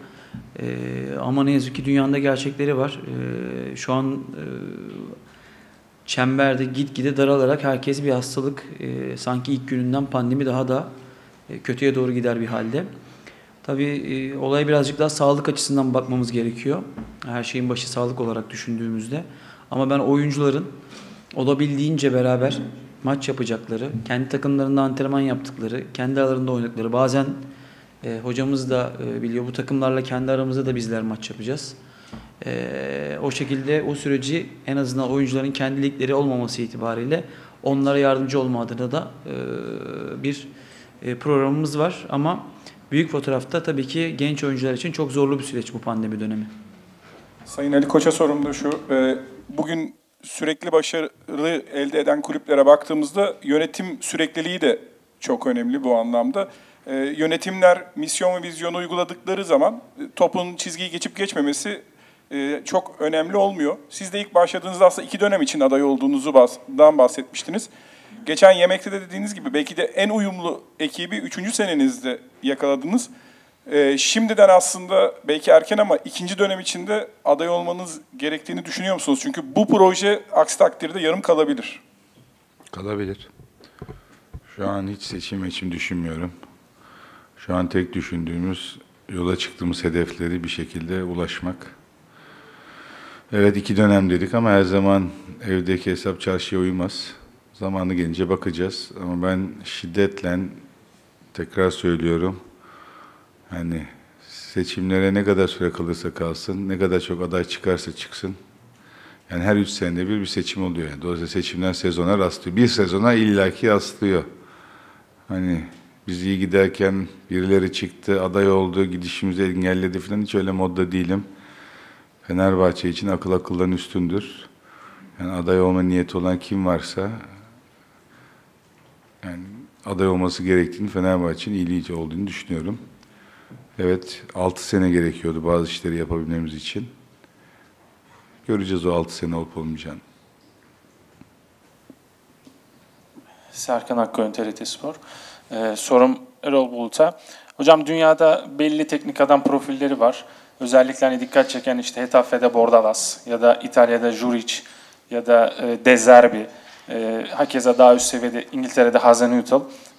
E, ama ne yazık ki dünyada gerçekleri var. E, şu an e, çemberde gitgide daralarak herkes bir hastalık e, sanki ilk gününden pandemi daha da e, kötüye doğru gider bir halde. Tabii e, olaya birazcık daha sağlık açısından bakmamız gerekiyor. Her şeyin başı sağlık olarak düşündüğümüzde. Ama ben oyuncuların olabildiğince beraber maç yapacakları, kendi takımlarında antrenman yaptıkları, kendi aralarında oynadıkları, bazen e, hocamız da e, biliyor bu takımlarla kendi aramızda da bizler maç yapacağız. E, o şekilde o süreci en azından oyuncuların kendi ligleri olmaması itibariyle onlara yardımcı olma adına da e, bir e, programımız var. Ama büyük fotoğrafta tabii ki genç oyuncular için çok zorlu bir süreç bu pandemi dönemi. Sayın Ali Koç'a sorum da şu. e, Bugün sürekli başarı elde eden kulüplere baktığımızda yönetim sürekliliği de çok önemli bu anlamda. E, Yönetimler misyon ve vizyonu uyguladıkları zaman e, topun çizgiyi geçip geçmemesi e, çok önemli olmuyor. Siz de ilk başladığınızda aslında iki dönem için aday olduğunuzdan bahsetmiştiniz. Geçen yemekte de dediğiniz gibi belki de en uyumlu ekibi üçüncü senenizde yakaladınız. Ee, şimdiden aslında belki erken ama ikinci dönem içinde aday olmanız gerektiğini düşünüyor musunuz? Çünkü bu proje aksi takdirde yarım kalabilir. Kalabilir. Şu an hiç seçim için düşünmüyorum. Şu an tek düşündüğümüz yola çıktığımız hedefleri bir şekilde ulaşmak. Evet iki dönem dedik ama her zaman evdeki hesap çarşıya uymaz. Zamanı gelince bakacağız. Ama ben şiddetle tekrar söylüyorum. Hani seçimlere ne kadar süre kalırsa kalsın, ne kadar çok aday çıkarsa çıksın. Yani her üç senede bir bir seçim oluyor. Yani. Dolayısıyla seçimler sezona rastlıyor. Bir sezona illaki rastlıyor. Hani biz iyi giderken birileri çıktı, aday oldu, gidişimizi engelledi falan hiç öyle modda değilim. Fenerbahçe için akıl akıldan üstündür. Yani aday olma niyeti olan kim varsa yani aday olması gerektiğini Fenerbahçe'nin iyiliği olduğunu düşünüyorum. Evet, 6 sene gerekiyordu bazı işleri yapabilmemiz için. Göreceğiz o 6 sene olup olmayacağını. Serkan Akkoyun TRT Spor. Ee, sorum Erol Bulut'a. Hocam dünyada belli teknik adam profilleri var. Özellikle hani dikkat çeken işte Hetafe'de Bordalas ya da İtalya'da Juric ya da e, De Zerbi. E, hakeza daha üst seviyede İngiltere'de Hazenhüttl.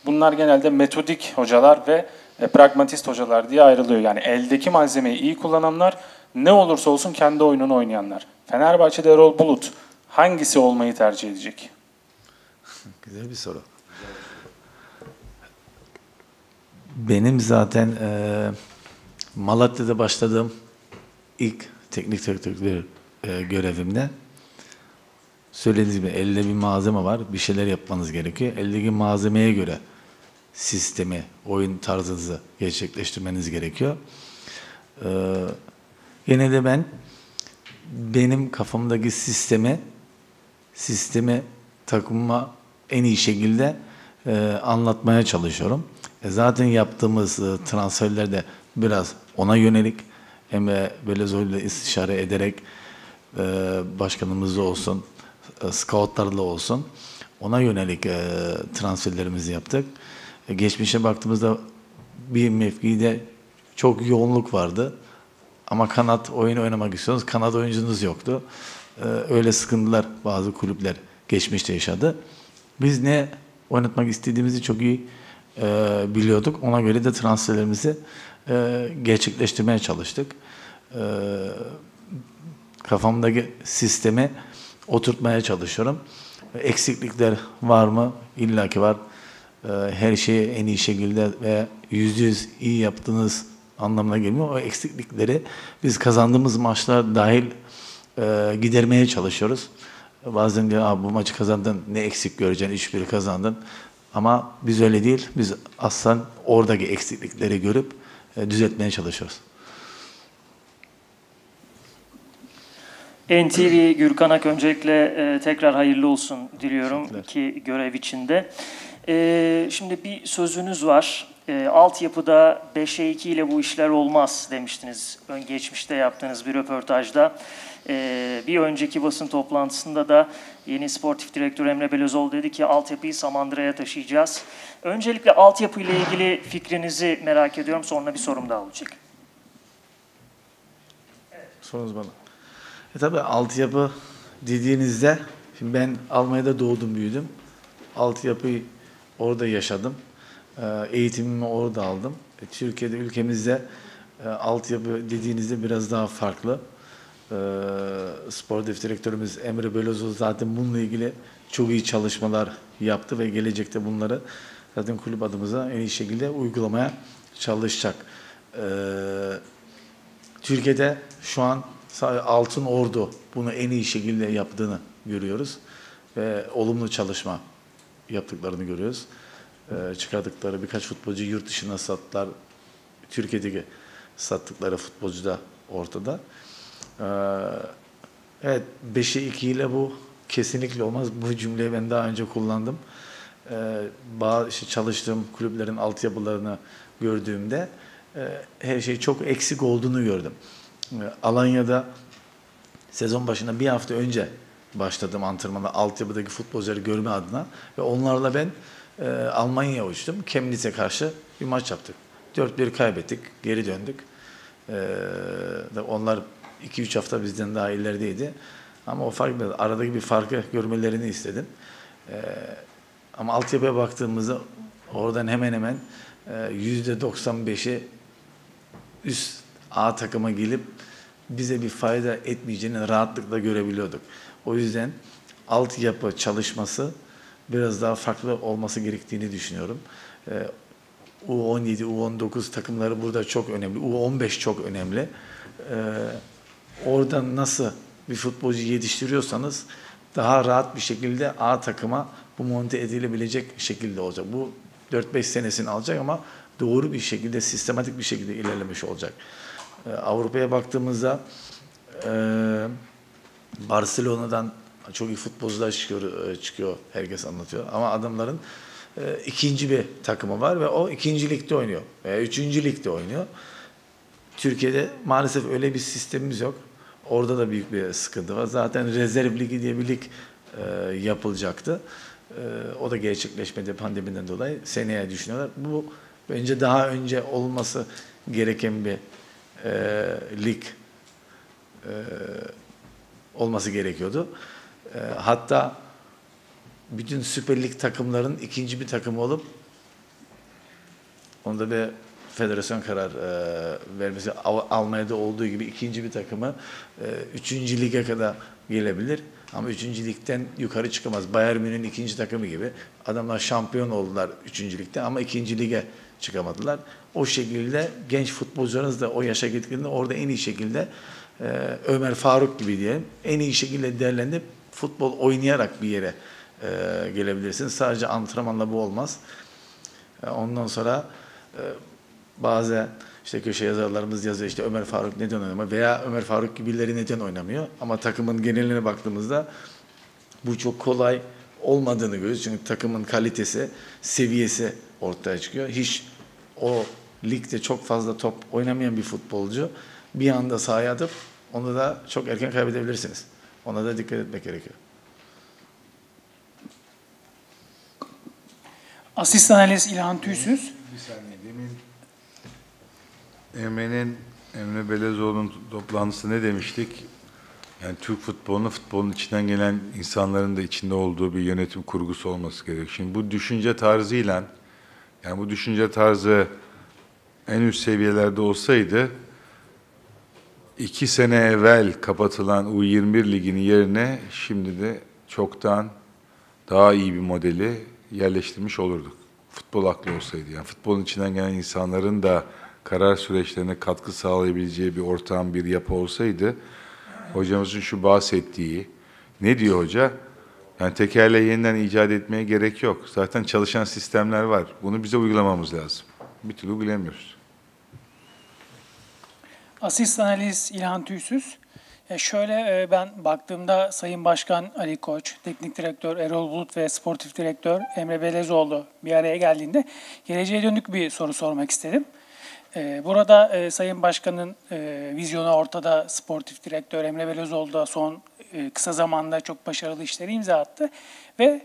Bunlar genelde metodik hocalar ve e, pragmatist hocalar diye ayrılıyor. Yani eldeki malzemeyi iyi kullananlar, ne olursa olsun kendi oyununu oynayanlar. Fenerbahçe'de Erol Bulut hangisi olmayı tercih edecek? Güzel bir soru. Benim zaten e, Malatya'da başladığım ilk teknik direktörlük e, görevimde söylediğiniz gibi elde bir malzeme var. Bir şeyler yapmanız gerekiyor. Eldeki malzemeye göre sistemi, oyun tarzınızı gerçekleştirmeniz gerekiyor. Ee, yine de ben benim kafamdaki sistemi sistemi takımıma en iyi şekilde e, anlatmaya çalışıyorum. E, zaten yaptığımız e, transferlerde biraz ona yönelik Emre Belezoğlu ile istişare ederek e, başkanımızla olsun, e, scoutlarla olsun ona yönelik e, transferlerimizi yaptık. E, geçmişe baktığımızda bir mevkide çok yoğunluk vardı. Ama kanat oyunu oynamak istiyorsunuz. Kanat oyuncunuz yoktu. Ee, öyle sıkıntılar bazı kulüpler geçmişte yaşadı. Biz ne oynatmak istediğimizi çok iyi e, biliyorduk. Ona göre de transferlerimizi e, gerçekleştirmeye çalıştık. E, kafamdaki sistemi oturtmaya çalışıyorum. Eksiklikler var mı? İlla ki var. E, her şeyi en iyi şekilde ve yüzde yüz iyi yaptığınız anlamına gelmiyor. O eksiklikleri biz kazandığımız maçlar dahil e, gidermeye çalışıyoruz. Bazen diyor bu maçı kazandın ne eksik göreceksin 3-1 kazandın. Ama biz öyle değil. Biz aslan oradaki eksiklikleri görüp e, düzeltmeye çalışıyoruz. NTV Gürkan Ak öncelikle e, tekrar hayırlı olsun diliyorum ki görev içinde. E, şimdi bir sözünüz var. E, altyapıda 5'e 2 ile bu işler olmaz demiştiniz. Ön geçmişte yaptığınız bir röportajda. E, bir önceki basın toplantısında da yeni sportif direktör Emre Belözoğlu dedi ki altyapıyı Samandıra'ya taşıyacağız. Öncelikle altyapı ile ilgili fikrinizi merak ediyorum. Sonra bir sorum daha olacak. Sorunuz bana. E tabi altyapı dediğinizde, şimdi ben Almanya'da doğdum büyüdüm. Altyapıyı orada yaşadım. E, eğitimimi orada aldım. E, Türkiye'de ülkemizde e, altyapı dediğinizde biraz daha farklı. E, sportif direktörümüz Emre Belözoğlu zaten bununla ilgili çok iyi çalışmalar yaptı ve gelecekte bunları zaten kulüp adımıza en iyi şekilde uygulamaya çalışacak. E, Türkiye'de şu an Altın Ordu bunu en iyi şekilde yaptığını görüyoruz ve olumlu çalışma yaptıklarını görüyoruz. Ee, çıkardıkları birkaç futbolcu yurt dışına sattılar. Türkiye'deki sattıkları futbolcu da ortada. Ee, evet 5'e 2 ile bu kesinlikle olmaz. Bu cümleyi ben daha önce kullandım. Ee, bazı işte çalıştığım kulüplerin altyapılarını gördüğümde e, her şey çok eksik olduğunu gördüm. E, Alanya'da sezon başına bir hafta önce başladım antrenmana altyapıdaki futbolcuları görme adına ve onlarla ben e, Almanya'ya uçtum. Chemnitz'e karşı bir maç yaptık. 4-1 kaybettik, geri döndük. E, de onlar 2-3 hafta bizden daha ilerideydi. Ama o fark aradaki bir farkı görmelerini istedim. E, ama altyapıya baktığımızda oradan hemen hemen e, yüzde 95'i üst A takıma gelip bize bir fayda etmeyeceğini rahatlıkla görebiliyorduk. O yüzden altyapı çalışması biraz daha farklı olması gerektiğini düşünüyorum. Ee, U17, U19 takımları burada çok önemli. U15 çok önemli. Ee, oradan nasıl bir futbolcu yetiştiriyorsanız daha rahat bir şekilde A takıma bu monte edilebilecek şekilde olacak. Bu 4-5 senesini alacak ama doğru bir şekilde, sistematik bir şekilde ilerlemiş olacak. Ee, Avrupa'ya baktığımızda e, Barcelona'dan çok iyi futbolcular çıkıyor, e, çıkıyor herkes anlatıyor. Ama adamların e, ikinci bir takımı var ve o ikinci ligde oynuyor. Veya üçüncü ligde oynuyor. Türkiye'de maalesef öyle bir sistemimiz yok. Orada da büyük bir sıkıntı var. Zaten rezerv ligi diye bir lig e, yapılacaktı. E, o da gerçekleşmedi pandemiden dolayı. Seneye düşünüyorlar. Bu bence daha önce olması gereken bir e, lig e, olması gerekiyordu. E, hatta bütün Süper Lig takımların ikinci bir takımı olup onda bir federasyon karar e, vermesi Av- Almanya'da olduğu gibi ikinci bir takımı e, üçüncü lige kadar gelebilir. Ama üçüncü ligden yukarı çıkamaz. Bayern Münih'in ikinci takımı gibi. Adamlar şampiyon oldular üçüncü ligde ama ikinci lige çıkamadılar. O şekilde genç futbolcularınız da o yaşa gittiğinde orada en iyi şekilde e, Ömer Faruk gibi diyelim en iyi şekilde değerlendirip futbol oynayarak bir yere e, gelebilirsiniz. Sadece antrenmanla bu olmaz. E, Ondan sonra e, bazı işte köşe yazarlarımız yazıyor işte Ömer Faruk neden oynamıyor veya Ömer Faruk gibileri neden oynamıyor. Ama takımın geneline baktığımızda bu çok kolay olmadığını görüyoruz. Çünkü takımın kalitesi, seviyesi ortaya çıkıyor. Hiç o ligde çok fazla top oynamayan bir futbolcu bir anda sahaya atıp onu da çok erken kaybedebilirsiniz. Ona da dikkat etmek gerekiyor. Asistan analiz İlhan Tüysüz. Bir saniye Emre'nin Emre Belezoğlu'nun toplantısı ne demiştik? Yani Türk futbolunun futbolun içinden gelen insanların da içinde olduğu bir yönetim kurgusu olması gerekiyor. Şimdi bu düşünce tarzıyla yani bu düşünce tarzı en üst seviyelerde olsaydı iki sene evvel kapatılan U21 liginin yerine şimdi de çoktan daha iyi bir modeli yerleştirmiş olurduk. Futbol aklı olsaydı. Yani futbolun içinden gelen insanların da karar süreçlerine katkı sağlayabileceği bir ortam, bir yapı olsaydı hocamızın şu bahsettiği ne diyor hoca? Yani tekerleği yeniden icat etmeye gerek yok. Zaten çalışan sistemler var. Bunu bize uygulamamız lazım. Bir türlü uygulayamıyoruz. Asistan analiz İlhan Tüysüz. Ya şöyle e, ben baktığımda Sayın Başkan Ali Koç, Teknik Direktör Erol Bulut ve Sportif Direktör Emre Belezoğlu bir araya geldiğinde geleceğe dönük bir soru sormak istedim. E, Burada e, Sayın Başkan'ın e, vizyonu ortada, Sportif Direktör Emre Belezoğlu da son e, kısa zamanda çok başarılı işleri imza attı. Ve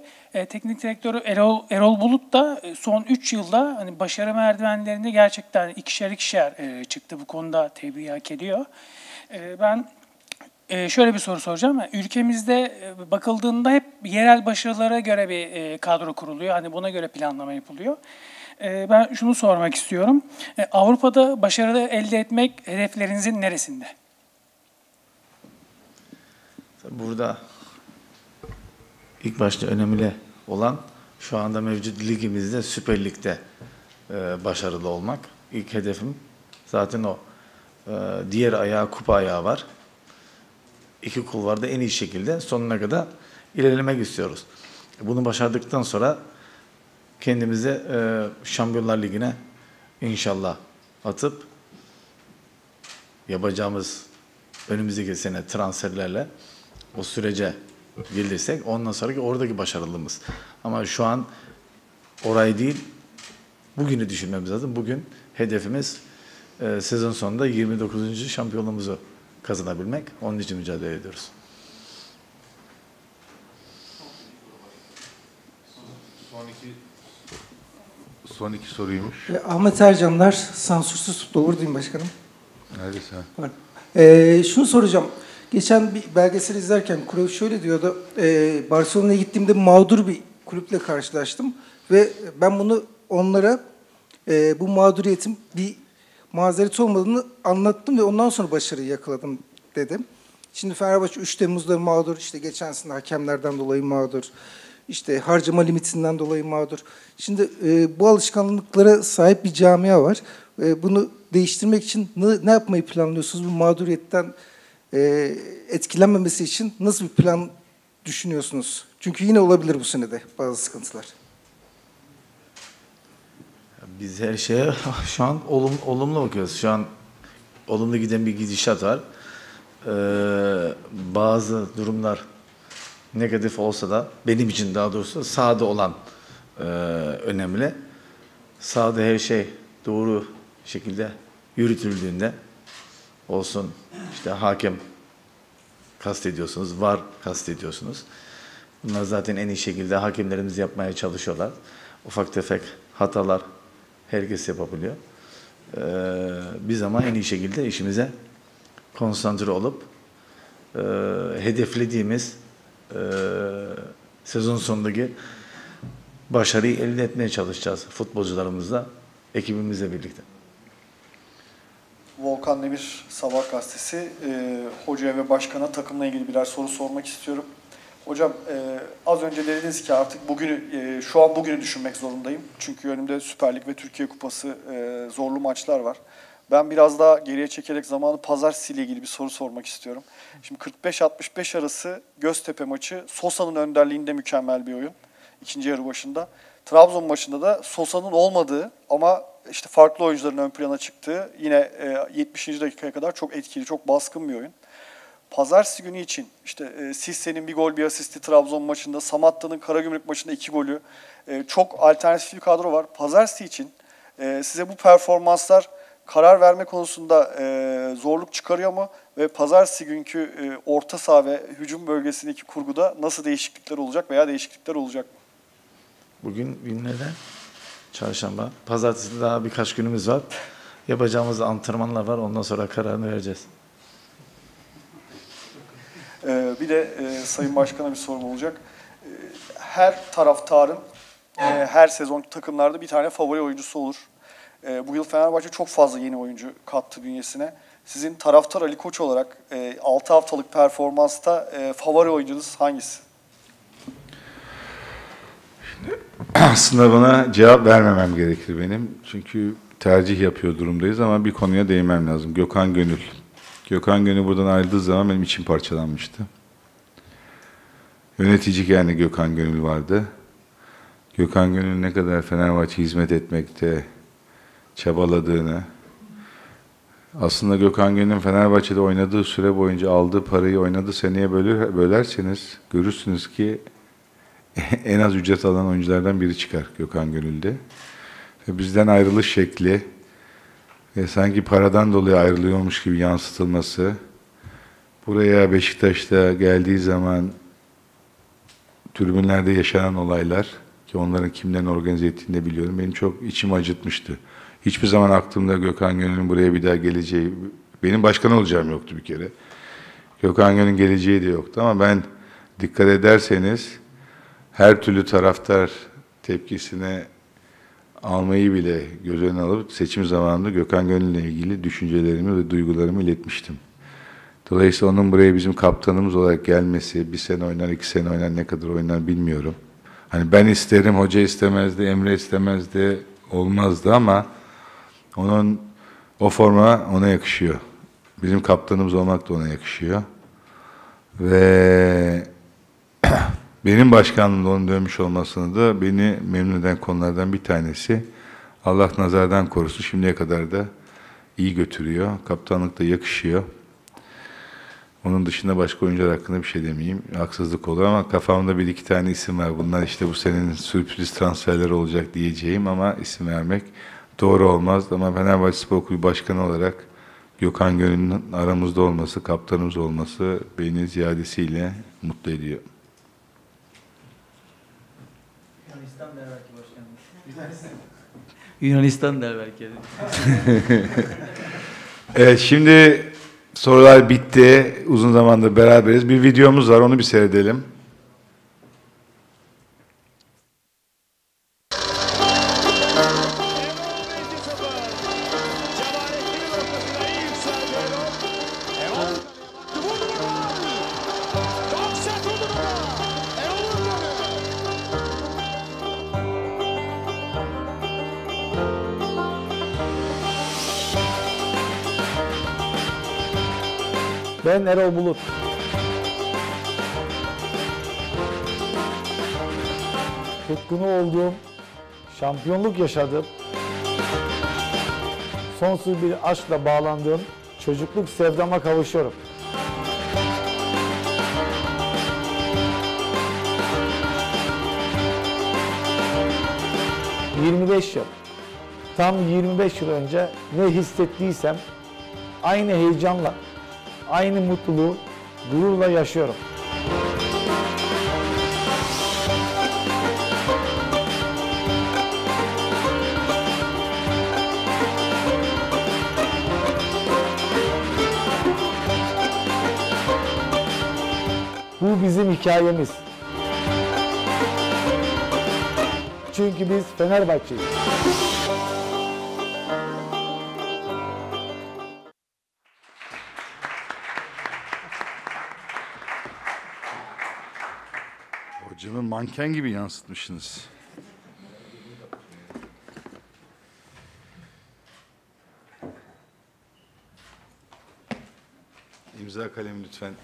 Teknik Direktörü Erol, Erol Bulut da son 3 yılda hani başarı merdivenlerinde gerçekten ikişer ikişer çıktı. Bu konuda tebriği hak ediyor. Ben ee, şöyle bir soru soracağım. Ülkemizde bakıldığında hep yerel başarılara göre bir kadro kuruluyor. Hani buna göre planlama yapılıyor. Ee, ben şunu sormak istiyorum. E, Avrupa'da başarı elde etmek hedeflerinizin neresinde? Burada ilk başta önemli olan şu anda mevcut ligimizde Süper Lig'de e, başarılı olmak. İlk hedefim zaten o. E, diğer ayağı kupa ayağı var. İki kulvarda en iyi şekilde sonuna kadar ilerlemek istiyoruz. Bunu başardıktan sonra kendimizi e, Şampiyonlar Ligi'ne inşallah atıp yapacağımız önümüzdeki sene transferlerle o sürece gelirsek ondan sonraki oradaki başarılımız. Ama şu an orayı değil bugünü düşünmemiz lazım. Bugün hedefimiz e, sezon sonunda 29. şampiyonluğumuzu kazanabilmek. Onun için mücadele ediyoruz. Son iki, son iki soruymuş. E, Ahmet Ercanlar, sansürsüz futbol. Buradayım başkanım. Nerede sen? Var. E, şunu soracağım. Geçen bir belgesel izlerken Cruyff şöyle diyordu. E, Barcelona'ya gittiğimde mağdur bir kulüple karşılaştım. Ve ben bunu onlara e, bu mağduriyetin bir mazeret olmadığını anlattım ve ondan sonra başarıyı yakaladım dedim. Şimdi Fenerbahçe 3 Temmuz'da mağdur, işte geçen sene hakemlerden dolayı mağdur, işte harcama limitinden dolayı mağdur. Şimdi e, bu alışkanlıklara sahip bir camia var. E, bunu değiştirmek için ne, ne yapmayı planlıyorsunuz? Bu mağduriyetten e, etkilenmemesi için nasıl bir plan düşünüyorsunuz? Çünkü yine olabilir bu senede bazı sıkıntılar. Biz her şeye şu an olum, olumlu bakıyoruz. Şu an olumlu giden bir gidişat var. Ee, bazı durumlar negatif olsa da benim için daha doğrusu sahada olan e, önemli. Sahada her şey doğru şekilde yürütüldüğünde olsun işte hakem kastediyorsunuz, var kastediyorsunuz. Bunlar zaten en iyi şekilde hakemlerimiz yapmaya çalışıyorlar. Ufak tefek hatalar herkes yapabiliyor. Ee, biz ama en iyi şekilde işimize konsantre olup e, hedeflediğimiz e, sezon sonundaki başarıyı elde etmeye çalışacağız futbolcularımızla, ekibimizle birlikte. Volkan Demir Sabah Gazetesi. E, hocaya ve başkana takımla ilgili birer soru sormak istiyorum. Hocam e, az önce dediniz ki artık bugünü, e, şu an bugünü düşünmek zorundayım. Çünkü önümde Süper Lig ve Türkiye Kupası e, zorlu maçlar var. Ben biraz daha geriye çekerek zamanı Pazartesi ile ilgili bir soru sormak istiyorum. Şimdi 45-65 arası Göztepe maçı Sosa'nın önderliğinde mükemmel bir oyun. ikinci yarı başında. Trabzon maçında da Sosa'nın olmadığı ama işte farklı oyuncuların ön plana çıktığı yine e, 70. dakikaya kadar çok etkili, çok baskın bir oyun. Pazartesi günü için işte e, Sisse'nin bir gol bir asisti Trabzon maçında, Samatta'nın Karagümrük maçında iki golü. E, çok alternatif bir kadro var. Pazartesi için e, size bu performanslar karar verme konusunda e, zorluk çıkarıyor mu? Ve pazartesi günkü e, orta saha ve hücum bölgesindeki kurguda nasıl değişiklikler olacak veya değişiklikler olacak mı? Bugün günlerden çarşamba. Pazartesi daha birkaç günümüz var. Yapacağımız antrenmanlar var. Ondan sonra kararını vereceğiz. Ee, bir de e, Sayın Başkan'a bir sorum olacak. Ee, her taraftarın e, her sezon takımlarda bir tane favori oyuncusu olur. Ee, bu yıl Fenerbahçe çok fazla yeni oyuncu kattı bünyesine. Sizin taraftar Ali Koç olarak e, 6 haftalık performansta e, favori oyuncunuz hangisi? Aslında buna cevap vermemem gerekir benim. Çünkü tercih yapıyor durumdayız ama bir konuya değinmem lazım. Gökhan Gönül. Gökhan Gönül buradan ayrıldığı zaman benim içim parçalanmıştı. Yönetici yani Gökhan Gönül vardı. Gökhan Gönül ne kadar Fenerbahçe hizmet etmekte çabaladığını, aslında Gökhan Gönül'ün Fenerbahçe'de oynadığı süre boyunca aldığı parayı oynadığı seneye bölür, bölerseniz görürsünüz ki en az ücret alan oyunculardan biri çıkar Gökhan Gönül'de. Ve bizden ayrılış şekli ve sanki paradan dolayı ayrılıyormuş gibi yansıtılması, buraya Beşiktaş'ta geldiği zaman tribünlerde yaşanan olaylar ki onların kimlerin organize ettiğini de biliyorum. Benim çok içim acıtmıştı. Hiçbir zaman aklımda Gökhan Gönül'ün buraya bir daha geleceği, benim başkan olacağım yoktu bir kere. Gökhan Gönül'ün geleceği de yoktu ama ben dikkat ederseniz her türlü taraftar tepkisine almayı bile göz önüne alıp seçim zamanında Gökhan Gönül'le ilgili düşüncelerimi ve duygularımı iletmiştim. Dolayısıyla onun buraya bizim kaptanımız olarak gelmesi, bir sene oynar, iki sene oynar, ne kadar oynar bilmiyorum. Hani ben isterim, hoca istemezdi, Emre istemezdi, olmazdı ama onun o forma ona yakışıyor. Bizim kaptanımız olmak da ona yakışıyor. Ve benim başkanlığımda onun dönmüş olmasını da beni memnun eden konulardan bir tanesi. Allah nazardan korusun şimdiye kadar da iyi götürüyor. Kaptanlık da yakışıyor. Onun dışında başka oyuncular hakkında bir şey demeyeyim. Haksızlık olur ama kafamda bir iki tane isim var. Bunlar işte bu senenin sürpriz transferleri olacak diyeceğim ama isim vermek doğru olmaz. Ama Fenerbahçe Spor Kulübü Başkanı olarak Gökhan Gönül'ün aramızda olması, kaptanımız olması beni ziyadesiyle mutlu ediyor. Yunanistan der belki başkanım. Yunanistan der belki. evet şimdi sorular bitti. Uzun zamandır beraberiz. Bir videomuz var onu bir seyredelim. Erol Bulut. Tutkunu olduğum, şampiyonluk yaşadığım, sonsuz bir aşkla bağlandığım çocukluk sevdama kavuşuyorum. ...25 yıl. Tam 25 yıl önce ne hissettiysem... ...aynı heyecanla aynı mutluluğu gururla yaşıyorum. Bu bizim hikayemiz. Çünkü biz Fenerbahçe'yiz. Manken gibi yansıtmışsınız. İmza kalemi lütfen.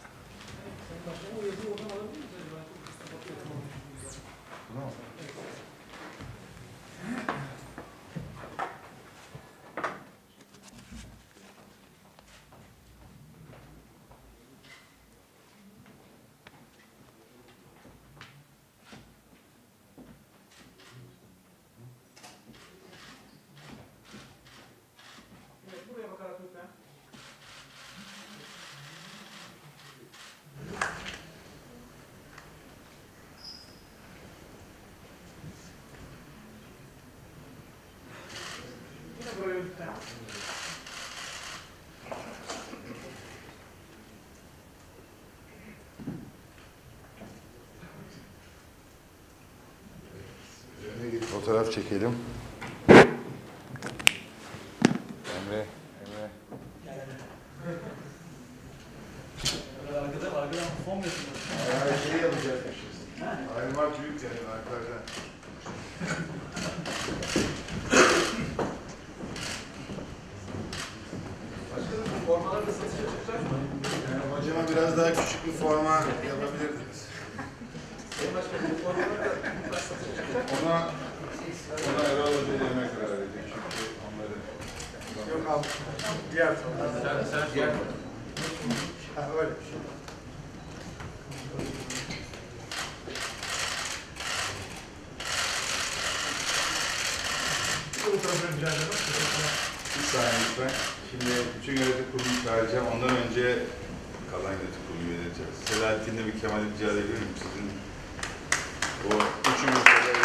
Fotoğraf çekelim. Emre, Emre. Arkada, arkadan fon yapıyoruz. Her şeyi yapacakmışız. Ayrımak büyük yani arkadan. Formaları da satışa çıkacak mı? Yani hocama biraz daha küçük bir forma yapabilirdiniz. Sayın Başkanım bu formaları da mutlaka satışa çıkacak. Ona, ona Erol Hoca yerine karar edecek çünkü onları... Abi. Diğer Sen, sen diğer Ha öyle bir şey. Bir saniye lütfen. Şimdi bütün yönetim kurulunu çağıracağım. Ondan önce kalan yönetim kurulu yöneteceğiz. Selahattin'le bir Kemal'i rica edebilir miyim sizin? O üçümüz de